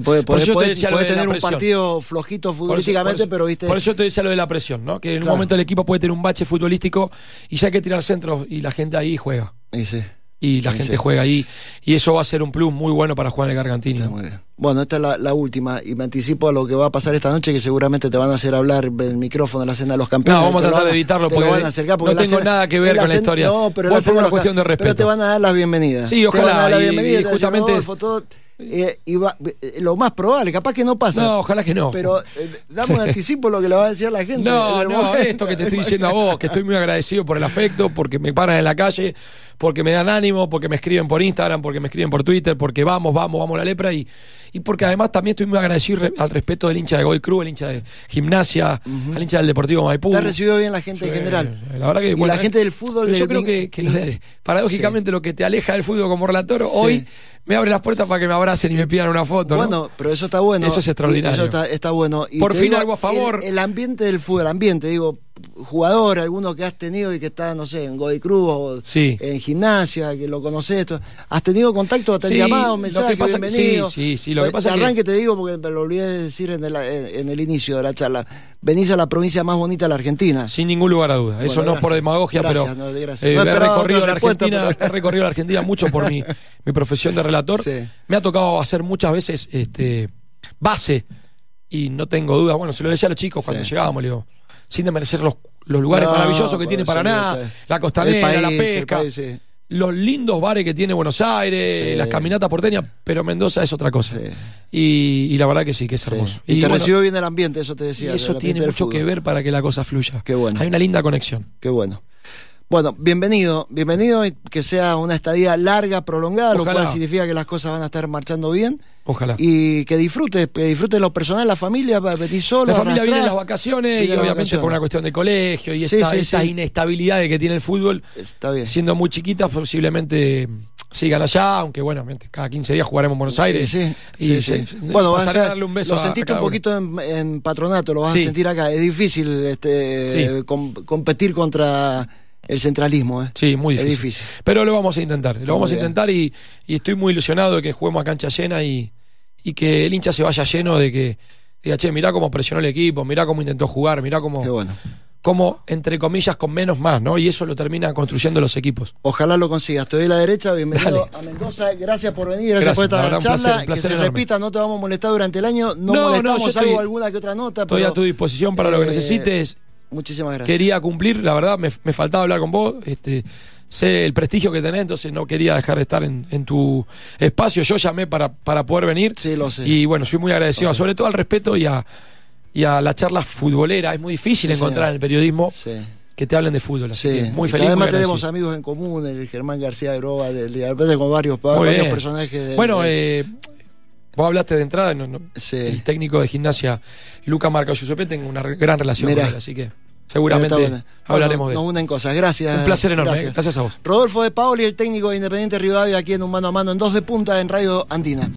tener un partido flojito futbolísticamente, pero viste. Por eso te decía lo de la presión, ¿no? Que en Claro. un momento el equipo puede tener un bache futbolístico y ya hay que tirar centros y la gente ahí juega. Y sí, Y la Sí, gente sí. juega ahí. Y eso va a ser un plus muy bueno para jugar en el Gargantini. está muy bien. Bueno, esta es la, la última y me anticipo a lo que va a pasar esta noche, que seguramente te van a hacer hablar el micrófono en la cena de los campeones. No, vamos a Te tratar de evitarlo te lo porque van a acercar porque no tengo cena- nada que ver con la historia. No, pero la por una cuestión de Pero respeto. te van a dar las bienvenidas. Sí, Te ojalá, van a dar las y- bienvenidas, y te justamente- todo, eh, y va- eh, lo más probable, capaz que no pasa. No, ojalá que no. Pero eh, dame un anticipo lo que le va a decir la gente. No, no, momento. esto que te estoy diciendo a vos, que estoy muy agradecido por el afecto, porque me paran en la calle, porque me dan ánimo, porque me escriben por Instagram, porque me escriben por Twitter, porque vamos, vamos, vamos a la lepra y, y porque además también estoy muy agradecido al respeto del hincha de Goy Cruz, el hincha de gimnasia, al hincha del Deportivo Maipú. Te ha recibido bien la gente en general. La verdad que, Y bueno, la gente del fútbol. pero yo del creo que, paradójicamente lo que te aleja del fútbol como relator hoy me abre las puertas para que me abracen y me pidan una foto. ¿no? Bueno, pero eso está bueno. Eso es extraordinario. Eso está, está bueno. Y Por fin digo, algo a favor. El, el ambiente del fútbol, el ambiente, digo, jugador, alguno que has tenido y que está, no sé, en Godoy Cruz o Sí. en gimnasia, que lo conoces. ¿Has tenido contacto, te han Sí, llamado, mensajes, bienvenido? sí, sí, sí, lo que De pasa es que- arranque te digo, porque me lo olvidé de decir en el, en el inicio de la charla. Venís a la provincia más bonita de la Argentina. Sin ningún lugar a duda. Eso Bueno, no es por demagogia, Gracias, pero no, eh, No he recorrido la Argentina, pero- he recorrido la Argentina mucho por mi, mi profesión de relator. Sí. Me ha tocado hacer muchas veces este base y no tengo dudas. Bueno, se lo decía a los chicos cuando Sí. llegábamos, le digo, sin desmerecer los, los lugares No, maravillosos que tiene Paraná, la costanera, la país, el pesca, país, sí. Los lindos bares que tiene Buenos Aires, Sí. las caminatas porteñas, pero Mendoza es otra cosa. Sí. Y, y la verdad que sí, que es Sí. hermoso. Y, te bueno, recibió bien el ambiente, eso te decía. eso tiene mucho que ver para que la cosa fluya. Qué bueno. Hay una linda conexión. Qué bueno. Bueno, bienvenido, bienvenido y que sea una estadía larga, prolongada, lo cual significa que las cosas van a estar marchando bien Ojalá. y que disfrutes, que disfrutes lo personal, la familia, venís solo, La familia viene en las vacaciones y las obviamente vacaciones. por una cuestión de colegio y Sí, esta, sí, estas sí. inestabilidades que tiene el fútbol, Está bien. siendo muy chiquitas, posiblemente sigan allá, aunque bueno, cada 15 días jugaremos en Buenos Aires. Sí, sí, y se-. Bueno, vas a darle un beso lo a- a sentiste un poquito en, en patronato, lo vas a sentir acá. Es difícil este, com- competir contra el centralismo. ¿eh? Sí, muy Es difícil. Pero lo vamos a intentar, lo vamos a intentar y, y estoy muy ilusionado de que juguemos a cancha llena y, y que el hincha se vaya lleno de que diga, che, mirá cómo presionó el equipo, mirá cómo intentó jugar, mirá cómo, Qué bueno. cómo entre comillas, con menos más, ¿no? Y eso lo termina construyendo los equipos. Ojalá lo consigas. Te doy la derecha. Bienvenido Dale. a Mendoza. Gracias por venir. Gracias, Gracias, por esta charla. placer, un placer que se enorme. repita. No te vamos a molestar durante el año. No, No, no, molestamos, salvo estoy- alguna que otra nota. Estoy pero, a tu disposición para lo que eh, necesites. Muchísimas gracias. Quería cumplir, la verdad, me, me faltaba hablar con vos. Este, sé el prestigio que tenés, entonces no quería dejar de estar en, en tu espacio. Yo llamé para, para poder venir. Sí, lo sé. Y bueno, soy muy agradecido, sobre todo al respeto y a, y a la charla futbolera. Es muy difícil Sí, encontrar señor. en el periodismo Sí. que te hablen de fútbol. Así Sí, que muy y feliz. además muy tenemos amigos en común, el Germán García Groba, del de con varios, varios personajes. del- Bueno, eh, vos hablaste de entrada, no- no- Sí. el técnico de gimnasia, Luca Marca Giuseppe, tengo una gran relación Mirá. con él, así que seguramente buena. hablaremos Bueno, de Nos eso. unen cosas. Gracias. Un placer enorme, eh. gracias a vos. Rodolfo de Paoli, el técnico de Independiente Rivadavia, aquí en un mano a mano en dos de punta en Radio Andina.